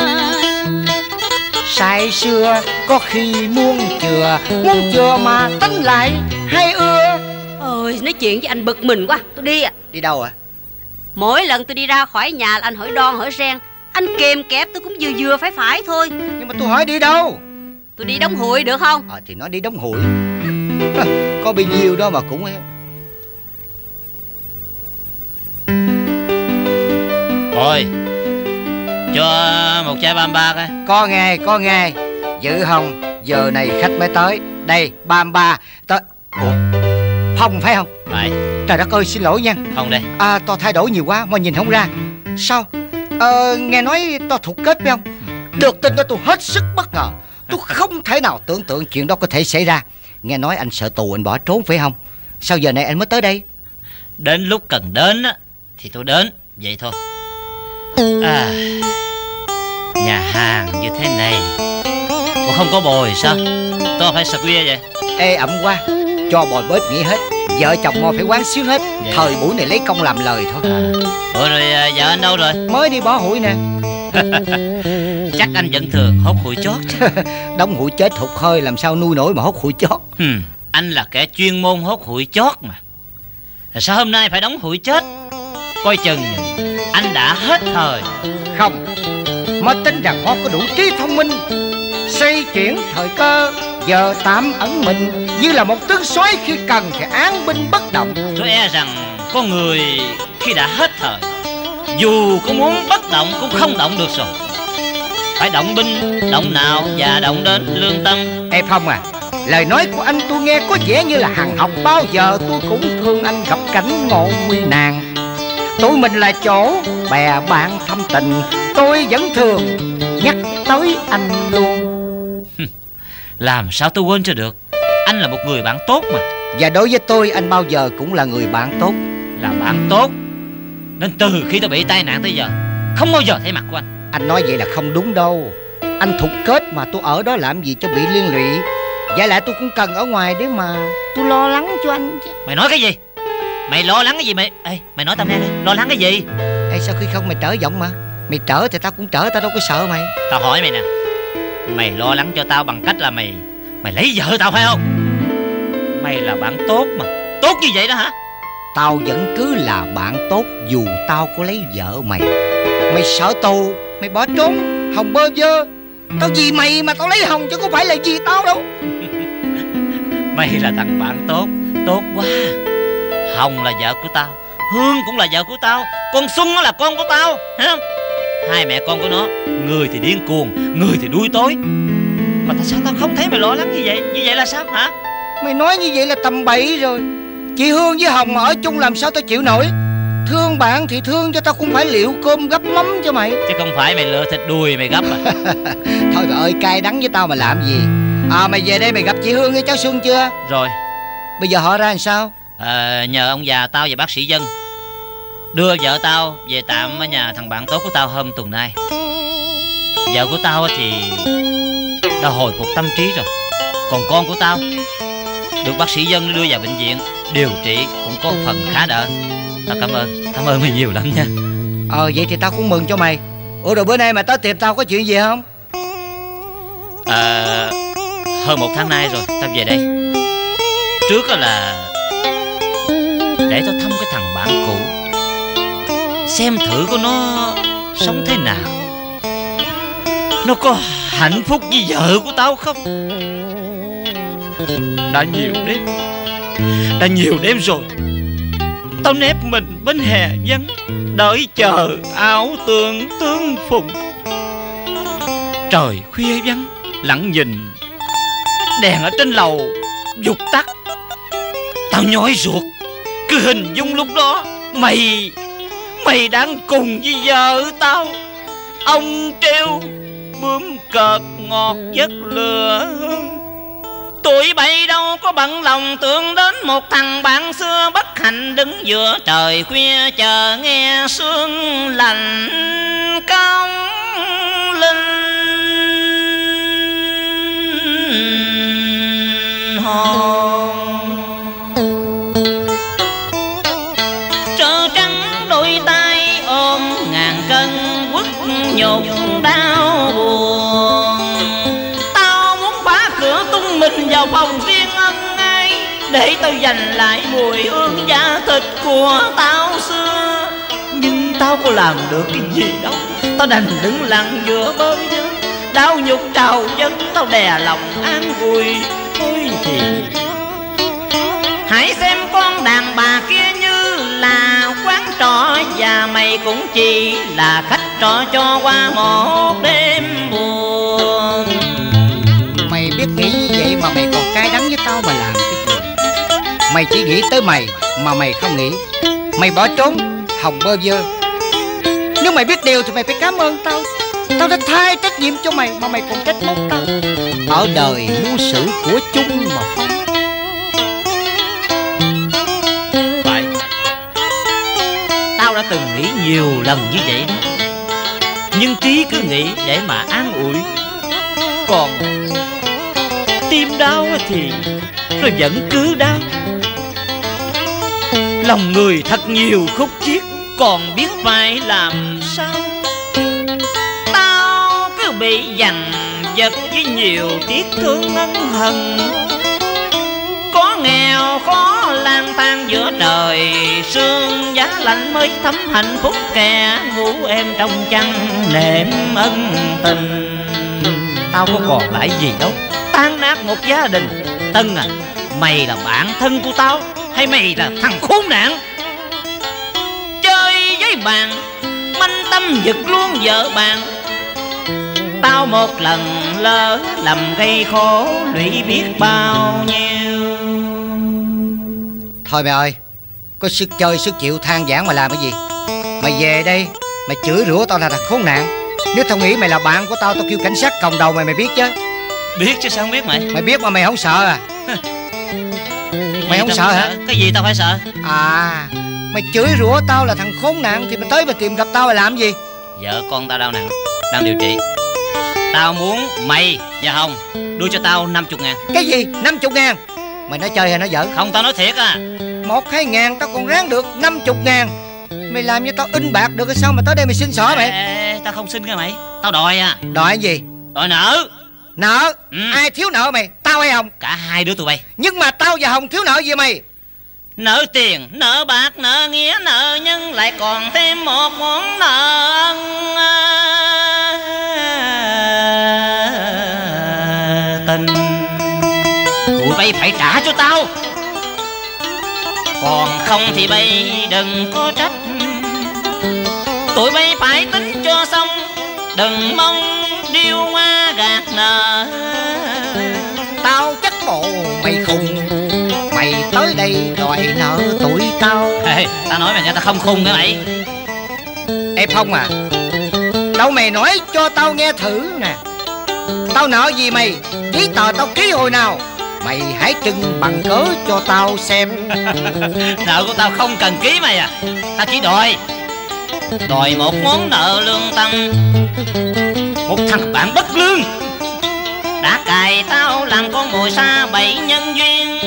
Say xưa có khi muốn chừa Muốn chừa mà tính lại hay ưa. Ôi nói chuyện với anh bực mình quá tôi đi à Đi đâu ạ? Mỗi lần tôi đi ra khỏi nhà là anh hỏi đon hỏi sen anh kèm kẹp tôi cũng vừa vừa phải phải thôi. Nhưng mà tôi hỏi đi đâu? Tôi đi đóng hụi được không? Ờ thì nó đi đóng hụi. Có bao nhiêu đó mà cũng Thôi Cho một chai bam ba coi Có nghe có nghe. Dự hồng Giờ này khách mới tới. Đây bam ba. Tới. Ủa? Phong phải không? Phải. Trời đất ơi xin lỗi nha. Không đây. À tao thay đổi nhiều quá mà nhìn không ra. Sao? Ờ nghe nói tao thuộc kết phải không? Được tin đó tôi hết sức bất ngờ. Tôi không thể nào tưởng tượng chuyện đó có thể xảy ra. Nghe nói anh sợ tù anh bỏ trốn phải không? Sao giờ này anh mới tới đây? Đến lúc cần đến á Thì tôi đến. Vậy thôi à, Nhà hàng như thế này. Ủa không có bồi sao? Tôi phải sạc bia vậy? Ê ẩm quá. Cho bồi bếp nghỉ hết. Vợ chồng mo phải quán xíu hết. Vậy. Thời buổi này lấy công làm lời thôi. À. Ủa rồi à, vợ anh đâu rồi? Mới đi bỏ hụi nè. Chắc anh vẫn thường hốt hụi chót chứ. Đóng hụi chết hụt hơi Làm sao nuôi nổi mà hốt hụi chót? Hừm, Anh là kẻ chuyên môn hốt hụi chót mà. Sao hôm nay phải đóng hụi chết? Coi chừng anh đã hết thời. Không. Mới tính rằng họ có đủ trí thông minh Xây chuyển thời cơ Giờ tạm ẩn mình Như là một tướng soái khi cần thì án binh bất động. Tôi e rằng có người khi đã hết thời Dù có muốn bất động cũng không động được rồi. Phải động binh, động nào và động đến lương tâm. Ê Phong à Lời nói của anh tôi nghe có vẻ như là hàng học Bao giờ tôi cũng thương anh gặp cảnh ngộ nguy nàng Tụi mình là chỗ bè bạn thâm tình Tôi vẫn thường nhắc tới anh luôn. Làm sao tôi quên cho được? Anh là một người bạn tốt mà. Và đối với tôi anh bao giờ cũng là người bạn tốt. Là bạn tốt. Nên từ khi tôi bị tai nạn tới giờ Không bao giờ thấy mặt của anh. Anh nói vậy là không đúng đâu. Anh thục kết mà tôi ở đó làm gì cho bị liên lụy? Vậy lại tôi cũng cần ở ngoài để mà tôi lo lắng cho anh chứ. Mày nói cái gì Mày lo lắng cái gì mày? Ê, Mày nói tao nghe đi. Lo lắng cái gì? Ê sao khi không mày trở giọng mà? Mày trở thì tao cũng trở tao đâu có sợ mày. Tao hỏi mày nè. Mày lo lắng cho tao bằng cách là mày Mày lấy vợ tao phải không? Mày là bạn tốt mà. Tốt như vậy đó hả? Tao vẫn cứ là bạn tốt dù tao có lấy vợ mày. Mày sợ tù Mày bỏ trốn Hồng bơ vơ. Tao vì mày mà tao lấy Hồng chứ không phải là vì tao đâu. Mày là thằng bạn tốt Tốt quá Hồng là vợ của tao Hương cũng là vợ của tao Con Xuân nó là con của tao Thấy không? Hai mẹ con của nó Người thì điên cuồng Người thì đuôi tối. Mà tại sao tao không thấy mày lo lắng như vậy? Như vậy là sao hả? Mày nói như vậy là tầm bậy rồi. Chị Hương với Hồng mà ở chung làm sao tao chịu nổi? Thương bạn thì thương cho tao cũng phải liệu cơm gấp mắm cho mày. Chứ không phải mày lựa thịt đùi mày gấp à. Thôi bà ơi cay đắng với tao mà làm gì? À mày về đây mày gặp chị Hương với cháu Xuân chưa? Rồi. Bây giờ họ ra làm sao à, Nhờ ông già tao và bác sĩ dân Đưa vợ tao về tạm ở nhà thằng bạn tốt của tao hôm tuần nay. Vợ của tao thì Đã hồi phục tâm trí rồi. Còn con của tao Được bác sĩ dân đưa vào bệnh viện Điều trị cũng có phần khá đỡ. Tao cảm ơn Cảm ơn mày nhiều lắm nha. Ờ vậy thì tao cũng mừng cho mày. Ủa rồi bữa nay mày tới tìm tao có chuyện gì không? À, Hơn một tháng nay rồi Tao về đây. Trước là để tao thăm cái thằng bạn cũ. Xem thử của nó Sống thế nào. Nó có hạnh phúc với vợ của tao không? Đã nhiều đêm, Đã nhiều đêm rồi. Tao nép mình bên hè vắng, Đợi chờ áo tương tương phùng. Trời khuya vắng, Lặng nhìn, Đèn ở trên lầu Dục tắt. Tao nhói ruột. Cứ hình dung lúc đó, Mày Mày đang cùng với vợ tao. Ông treo Bướm cợt ngọt giấc lửa. Tuổi bay đâu có bận lòng tưởng đến một thằng bạn xưa bất hạnh đứng giữa trời khuya chờ nghe sương lạnh cong linh. Hồn nhục đau buồn. Tao muốn phá cửa tung mình vào phòng riêng ân ai, để tao giành lại mùi hương da thịt của tao xưa. Nhưng tao có làm được cái gì đâu, tao đành đứng lặng giữa bơi vơ đau nhục trào dân tao đè lòng an vui thôi thì hãy xem con đàn bà kia như là trọ và mày cũng chỉ là khách trọ cho qua một đêm buồn. Mày biết nghĩ như vậy mà mày còn cay đắng với tao mà làm cái gì? Mày chỉ nghĩ tới mày mà mày không nghĩ. Mày bỏ trốn hồng bơ vơ. Nếu mày biết điều thì mày phải cảm ơn tao. Tao đã thay trách nhiệm cho mày mà mày còn trách móc tao. Ở đời muôn sử của chung mà nhiều lần như vậy đó. Nhưng trí cứ nghĩ để mà an ủi. Còn Tim đau thì Nó vẫn cứ đau. Lòng người thật nhiều khúc chiết, Còn biết phải làm sao? Tao cứ bị dằn vật với nhiều tiếc thương ân hận khó lang thang giữa trời sương giá lạnh mới thấm hạnh phúc kẻ ngủ em trong chăn nệm ân tình. Tao có còn lại gì đâu. Tan nát một gia đình. Tân à mày là bạn thân của tao hay mày là thằng khốn nạn? Chơi với bạn manh tâm giật luôn vợ bạn. Tao một lần lỡ lầm gây khổ lụy biết bao nhiêu Thôi mày ơi Có sức chơi sức chịu than giảng mà làm cái gì? Mày về đây Mày chửi rủa tao là thằng khốn nạn. Nếu tao nghĩ mày là bạn của tao Tao kêu cảnh sát còng đầu mày mày biết chứ? Biết chứ sao không biết mày? Mày biết mà mày không sợ à? Mày không sợ hả? Cái gì tao phải sợ? À Mày chửi rủa tao là thằng khốn nạn Thì mày tới mày tìm gặp tao mày làm gì? Vợ con tao đau nặng Đang điều trị. Tao muốn mày và Hồng Đưa cho tao 50 ngàn. Cái gì? 50 ngàn Mày nói chơi hay nói giỡn? Không tao nói thiệt à. Một hai ngàn tao còn ráng được 50 ngàn. Mày làm cho tao in bạc được hay sao mà tới đây mày xin xỏ mày? Ê, Tao không xin cái mày. Tao đòi à. Đòi cái gì? Đòi nợ. Nợ? Ừ. Ai thiếu nợ mày? Tao hay Hồng Cả hai đứa tụi bay. Nhưng mà tao và Hồng thiếu nợ gì mày? Nợ tiền, nợ bạc, nợ nghĩa, nợ nhân Lại còn thêm một món nợ ân tình Bay phải trả cho tao. Còn không thì bay đừng có trách. Tụi bay phải tính cho xong Đừng mong điêu hoa gạt nợ Tao chắc bộ mày khùng Mày tới đây đòi nợ tụi tao. Ê, tao nói mày nha tao không khùng hả mày. Ê Phong à Đâu mày nói cho tao nghe thử nè. Tao nợ gì mày? Giấy tờ tao ký hồi nào Mày hãy trưng bằng cớ cho tao xem. Nợ của tao không cần ký mày à. Tao chỉ đòi. Đòi một món nợ lương tâm Một thằng bạn bất lương. Đã cài tao làm con mồi xa bẫy nhân duyên.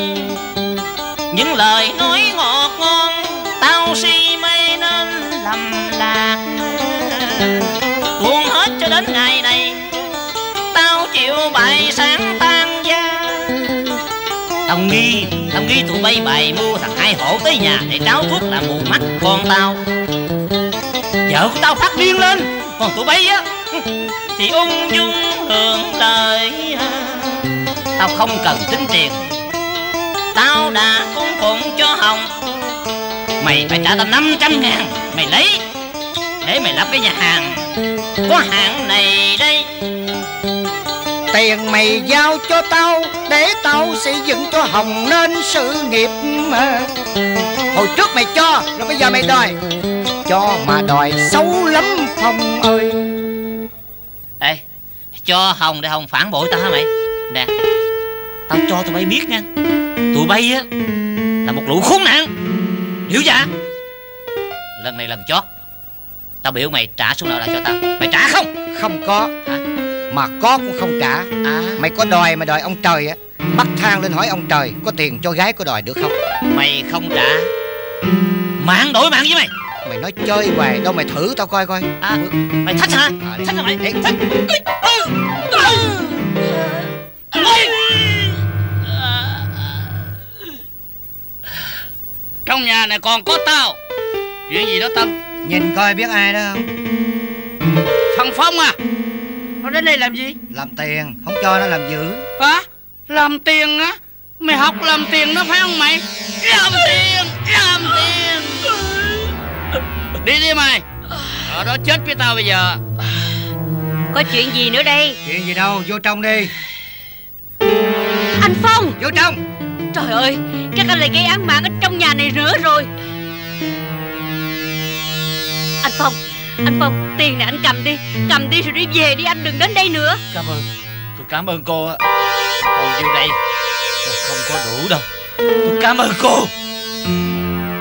Những lời nói ngọt ngon Tao si mê nên lầm lạc. Buồn hết cho đến ngày này, Tao chịu bài sáng tao. Đồng nghi, đồng nghi tụi bay bày mua thằng hai hổ tới nhà để tráo thuốc làm mù mắt con tao. Vợ của tao phát điên lên Còn tụi bay á Thì ung dung hưởng lời Tao không cần tính tiền Tao đã cung phụng cho Hồng. Mày phải trả tao 500 ngàn Mày lấy Để mày lập cái nhà hàng. Có hàng này đây. Tiền mày giao cho tao Để tao xây dựng cho Hồng nên sự nghiệp mà. Hồi trước mày cho Rồi bây giờ mày đòi. Cho mà đòi xấu lắm Phong ơi. Ê Cho Hồng để Hồng phản bội tao hả mày? Nè Tao cho tụi bay biết nha. Tụi bay á Là một lũ khốn nạn. Hiểu chưa? Lần này lần chót Tao biểu mày trả số nợ lại cho tao. Mày trả không? Không có. Hả? Mà có cũng không trả. À. Mày có đòi mà đòi ông trời á Bắt thang lên hỏi ông trời Có tiền cho gái có đòi được không? Mày không trả. Mạng đổi mạng với mày. Mày nói chơi hoài Đâu mày thử tao coi coi. À Mày thách hả? À. Thách hả mày? Ê, Thách Trong nhà này còn có tao. Chuyện gì đó Tâm Nhìn coi biết ai đó không? Thằng Phong à Nó đến đây làm gì? Làm tiền Không cho nó làm dữ. Hả? Làm tiền á? Mày học làm tiền nó phải không mày? Làm tiền Làm tiền. Đi đi mày. Ở đó chết với tao bây giờ. Có chuyện gì nữa đây? Chuyện gì đâu Vô trong đi. Anh Phong! Vô trong. Trời ơi Các anh lại gây án mạng ở trong nhà này nữa rồi. Anh Phong Anh Phong Tiền này anh cầm đi. Cầm đi rồi đi về đi anh đừng đến đây nữa. Cảm ơn. Tôi cảm ơn cô á Còn nhiêu đây? Tôi Không có đủ đâu. Tôi cảm ơn cô.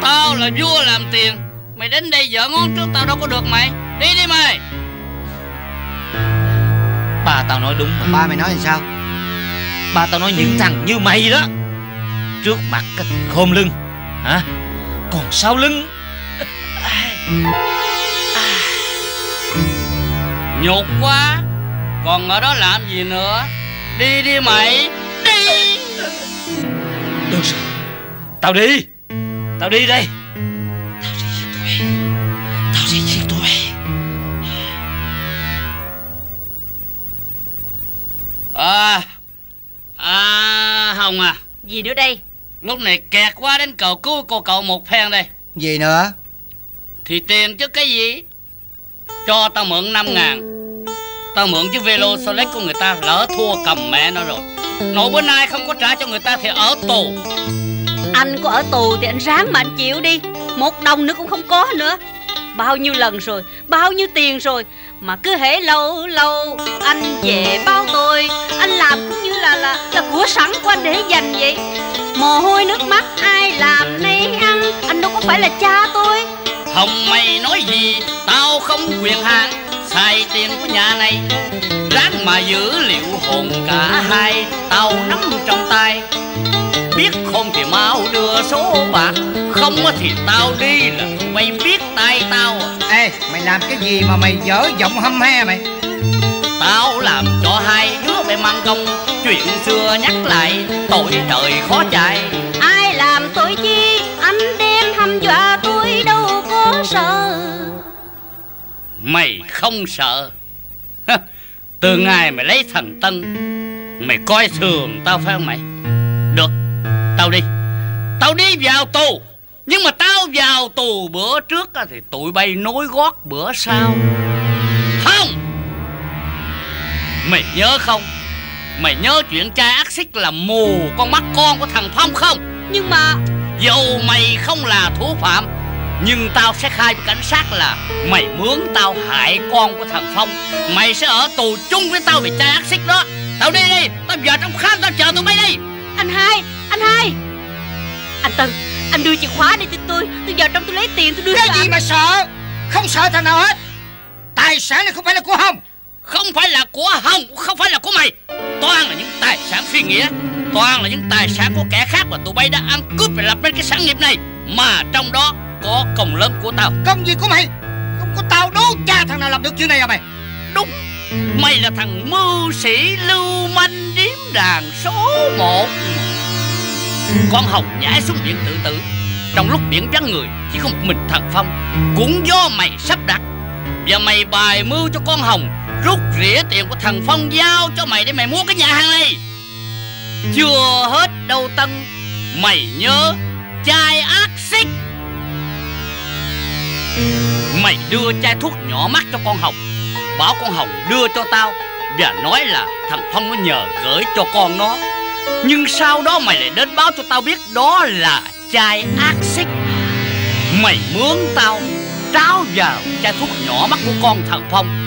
Tao là vua làm tiền. Mày đến đây vợ ngón trước tao đâu có được mày. Đi đi mày. Ba tao nói đúng mà. Ba mày nói làm sao? Ba tao nói những thằng như mày đó. Trước mặt cái thì khom lưng. Hả? Còn sau lưng Nhục quá. Còn ở đó làm gì nữa? Đi đi mày Đi. Được rồi. Tao đi. Tao đi đây. Tao đi giết tụi. Tao đi giết tụi. À À Hồng à. Gì nữa đây? Lúc này kẹt quá đến cầu cứu cô cậu một phen đây. Gì nữa? Thì tiền chứ cái gì Cho tao mượn 5 ngàn. Tao mượn chiếc velo Solex của người ta Lỡ thua cầm mẹ nó rồi. Nội bữa nay không có trả cho người ta thì ở tù. Anh có ở tù thì anh ráng mà anh chịu đi. Một đồng nữa cũng không có nữa Bao nhiêu lần rồi, Bao nhiêu tiền rồi, Mà cứ hễ lâu lâu, Anh về bao tôi, Anh làm cũng như là là là của sẵn của anh để dành vậy. Mồ hôi nước mắt ai làm nấy ăn, Anh đâu có phải là cha tôi. Hồng mày nói gì, Tao không quyền hạn, Xài tiền của nhà này. Ráng mà giữ liệu hồn cả hai, Tao nắm trong tay. Biết không thì mau đưa số bạc. Không á thì tao đi là mày biết tay tao à. Ê mày làm cái gì mà mày dở giọng hâm he mày? Tao làm cho hai đứa mày mang công Chuyện xưa nhắc lại Tội trời khó chạy. Ai làm tôi chi? Anh đem hăm dọa tôi đâu có sợ. Mày không sợ. Từ ngày mày lấy thằng Tân Mày coi thường tao phải không mày? Được Tao đi. Tao đi vào tù Nhưng mà tao vào tù bữa trước Thì tụi bay nối gót bữa sau. Không! Mày nhớ không? Mày nhớ chuyện trai ác xích là mù con mắt con của thằng Phong không? Nhưng mà Dầu mày không là thủ phạm Nhưng tao sẽ khai với cảnh sát là Mày mướn tao hại con của thằng Phong. Mày sẽ ở tù chung với tao vì trai ác xích đó. Tao đi đi Tao vào trong khám tao chờ tụi bay đi Anh hai Anh hai. Anh Tân Anh đưa chìa khóa đi cho tôi. Tôi vào trong tôi lấy tiền tôi đưa Cái cho gì anh. mà sợ? Không sợ thằng nào hết. Tài sản này không phải là của Hồng. Không phải là của Hồng Không phải là của mày. Toàn là những tài sản phi nghĩa. Toàn là những tài sản của kẻ khác Mà tụi bay đã ăn cướp và lập nên cái sản nghiệp này. Mà trong đó có công lớn của tao. Công gì của mày? Không có tao đố cha thằng nào làm được chuyện này à mày? Đúng. Mày là thằng mưu sĩ lưu manh điếm đàn số một. Con Hồng nhảy xuống biển tự tử. Trong lúc biển vắng người, Chỉ có một mình thằng Phong. Cũng do mày sắp đặt. Và mày bài mưu cho con Hồng Rút rỉa tiền của thằng Phong giao cho mày để mày mua cái nhà hàng này. Chưa hết đâu Tân, Mày nhớ chai ác xích. Mày đưa chai thuốc nhỏ mắt cho con Hồng, Bảo con Hồng đưa cho tao. Và nói là thằng Phong nó nhờ gửi cho con nó. Nhưng sau đó mày lại đến báo cho tao biết Đó là chai ác xích. Mày mướn tao Tráo vào chai thuốc nhỏ mắt của con thằng Phong.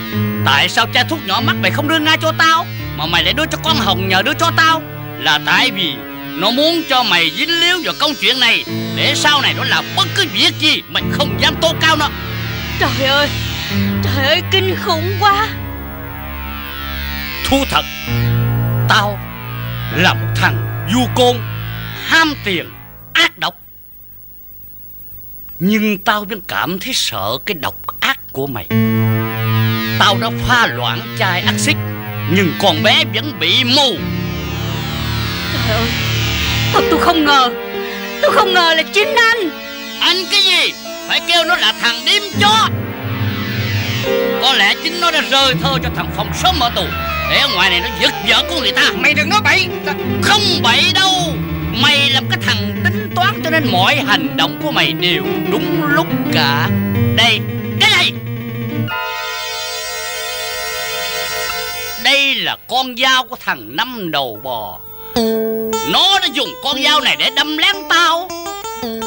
Tại sao chai thuốc nhỏ mắt mày không đưa ngay cho tao, Mà mày lại đưa cho con Hồng nhờ đưa cho tao? Là tại vì nó muốn cho mày dính líu vào công chuyện này, Để sau này nó làm bất cứ việc gì Mày không dám tố cao nó. Trời ơi Trời ơi, kinh khủng quá. Thú thật. Tao là một thằng du côn Ham tiền Ác độc. Nhưng tao vẫn cảm thấy sợ Cái độc ác của mày. Tao đã pha loãng chai ác xích Nhưng con bé vẫn bị mù. Trời ơi Thật tôi không ngờ Tôi không ngờ là chính anh. Anh cái gì? Phải kêu nó là thằng điếm chó. Có lẽ chính nó đã rơi thơ cho thằng Phong sớm ở tù Để ở ngoài này nó giật vợ của người ta. Mày đừng nói bậy. Không bậy đâu. Mày làm cái thằng tính toán cho nên mọi hành động của mày đều đúng lúc cả. Đây, cái này. Đây là con dao của thằng năm đầu bò. Nó đã dùng con dao này để đâm lén tao.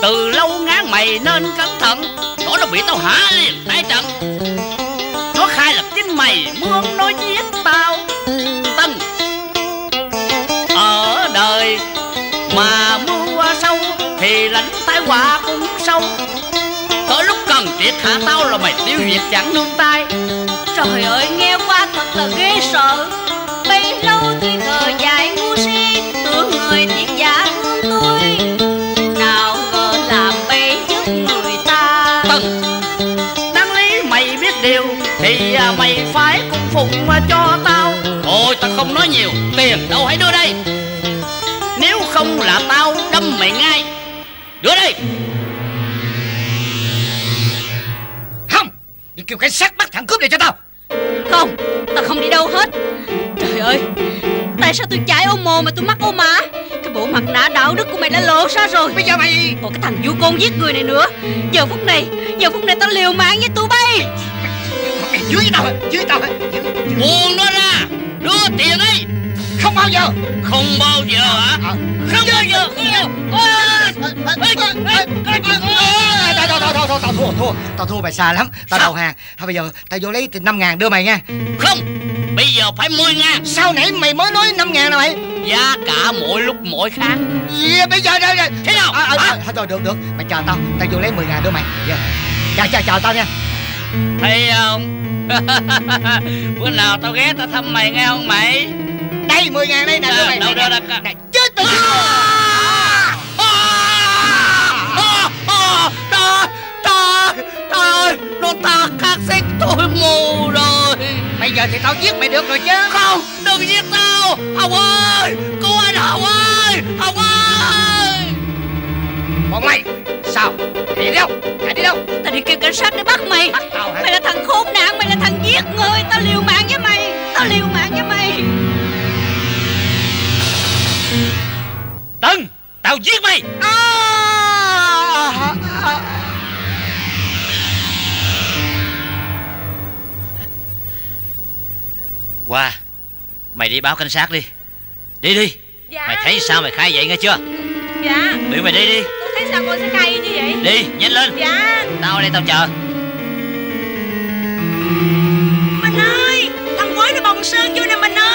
Từ lâu ngán mày nên cẩn thận. Nó đã bị tao hả liền tại trận. Nó khai là chính mày mướn nó giết Ở đời. Mà mưa sâu Thì lãnh tai họa cũng sâu. Tới lúc cần triệt hạ tao là mày tiêu diệt chẳng nương tay. Trời ơi nghe qua thật là ghê sợ. Bấy lâu tôi thờ dài ngu si Tưởng người thiệt giả thương tôi. Nào ngờ làm bấy giúp người ta. Tân Đáng lý mày biết điều Thì à, mày phải cung phụng cho tao. Thôi tao không nói nhiều Tiền đâu hãy đưa đây không là tao đâm mày ngay. Đưa đây. Không Đi kêu cảnh sát bắt thằng cướp này cho tao. Không Tao không đi đâu hết. Trời ơi Tại sao tôi chạy ôm mồ mà tôi mắc ôm má? Cái bộ mặt nạ đạo đức của mày đã lộ ra rồi. Bây giờ mày Còn cái thằng du côn giết người này nữa. Giờ phút này Giờ phút này tao liều mạng với tụi bay. Mày dưới tao? Dưới tao? Buông nó ra Đưa tiền đây Không bao giờ Không bao giờ hả Không bao giờ Không bao giờ Thôi thôi thôi thôi tao thua thua Tao thua mày xa lắm Tao đầu hàng Thôi bây giờ tao vô lấy năm ngàn đưa mày nha Không Bây giờ phải 10 ngàn Sao nãy mày mới nói năm ngàn nào mày Giá cả mỗi lúc mỗi khác Gì bây giờ đây đây Thế nào à, à? Thôi rồi được được Mày chờ tao Tao vô lấy 10 ngàn đưa mày Chào chào chào tao nha Thấy không Bữa nào tao ghé tao thăm mày nghe không mày Đây 10 ngàn đây nè À, mày đâu, nè, đâu, đâu. Nè, Chết Trời Nó ta khắc xích tôi mù rồi Bây giờ thì tao giết mày được rồi chứ. Không Đừng giết tao. Hồng ơi Cứu anh Hồng ơi Hồng ơi. Còn mày Sao? Chạy đi đâu? Chạy đi đâu? Tao đi kêu cảnh sát để bắt mày. Bắt tao hả? Mày là thằng khốn nạn Mày là thằng giết người. Tao liều mạng với mày. Tao liều mạng với mày Tân Tao giết mày! À, à, à. Qua Mày đi báo cảnh sát đi. Đi đi. Dạ. Mày thấy sao mày khai vậy nghe chưa? Dạ. Biểu mày đi đi. Con thấy sao cô sẽ cay như vậy? Đi nhanh lên. Dạ. Tao ở đây tao chờ. Mình ơi Thằng quái nó bồng sơn vô nè mình ơi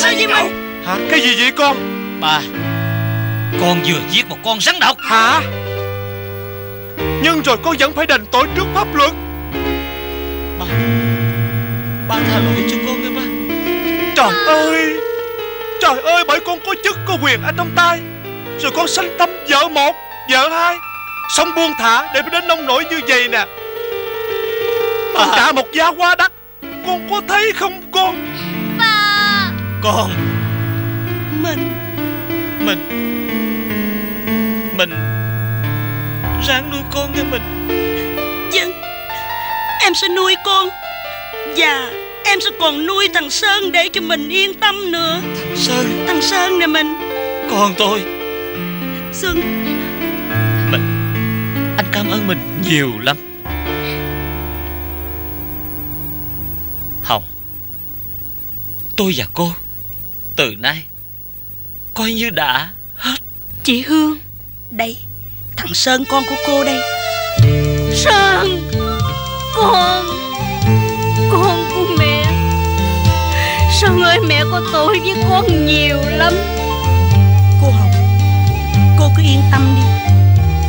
sao vậy mình Hả? Cái gì vậy con? Ba Con vừa giết một con rắn độc. Hả? Nhưng rồi con vẫn phải đền tội trước pháp luật. Ba tha lỗi cho con nghe ba Trời ơi! Trời ơi bởi con có chức có quyền ở trong tay. Rồi con sanh tâm vợ một Vợ hai. Sống buông thả để mới đến nông nổi như vậy nè. Con trả một giá quá đắt. Con có thấy không con Con Mình Mình Mình Ráng nuôi con nghe mình. Dân Em sẽ nuôi con Và em sẽ còn nuôi thằng Sơn để cho mình yên tâm nữa. Sơn? Thằng Sơn nè mình. Con tôi? Xuân Anh cảm ơn mình nhiều lắm. Hồng Tôi và cô từ nay, Coi như đã hết. Chị Hương, Đây, Thằng Sơn con của cô đây. Sơn, Con Con của mẹ. Sơn ơi, mẹ có tội với con nhiều lắm. Cô Hồng, Cô cứ yên tâm đi.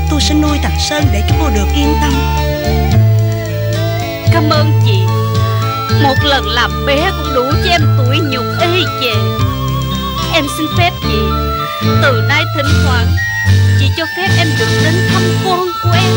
Tôi sẽ nuôi thằng Sơn để cho cô được yên tâm. Cảm ơn chị. Một lần làm bé cũng đủ cho em tuổi nhục ê chề em xin phép chị, Từ nay thỉnh thoảng Chị cho phép em được đến thăm con của em.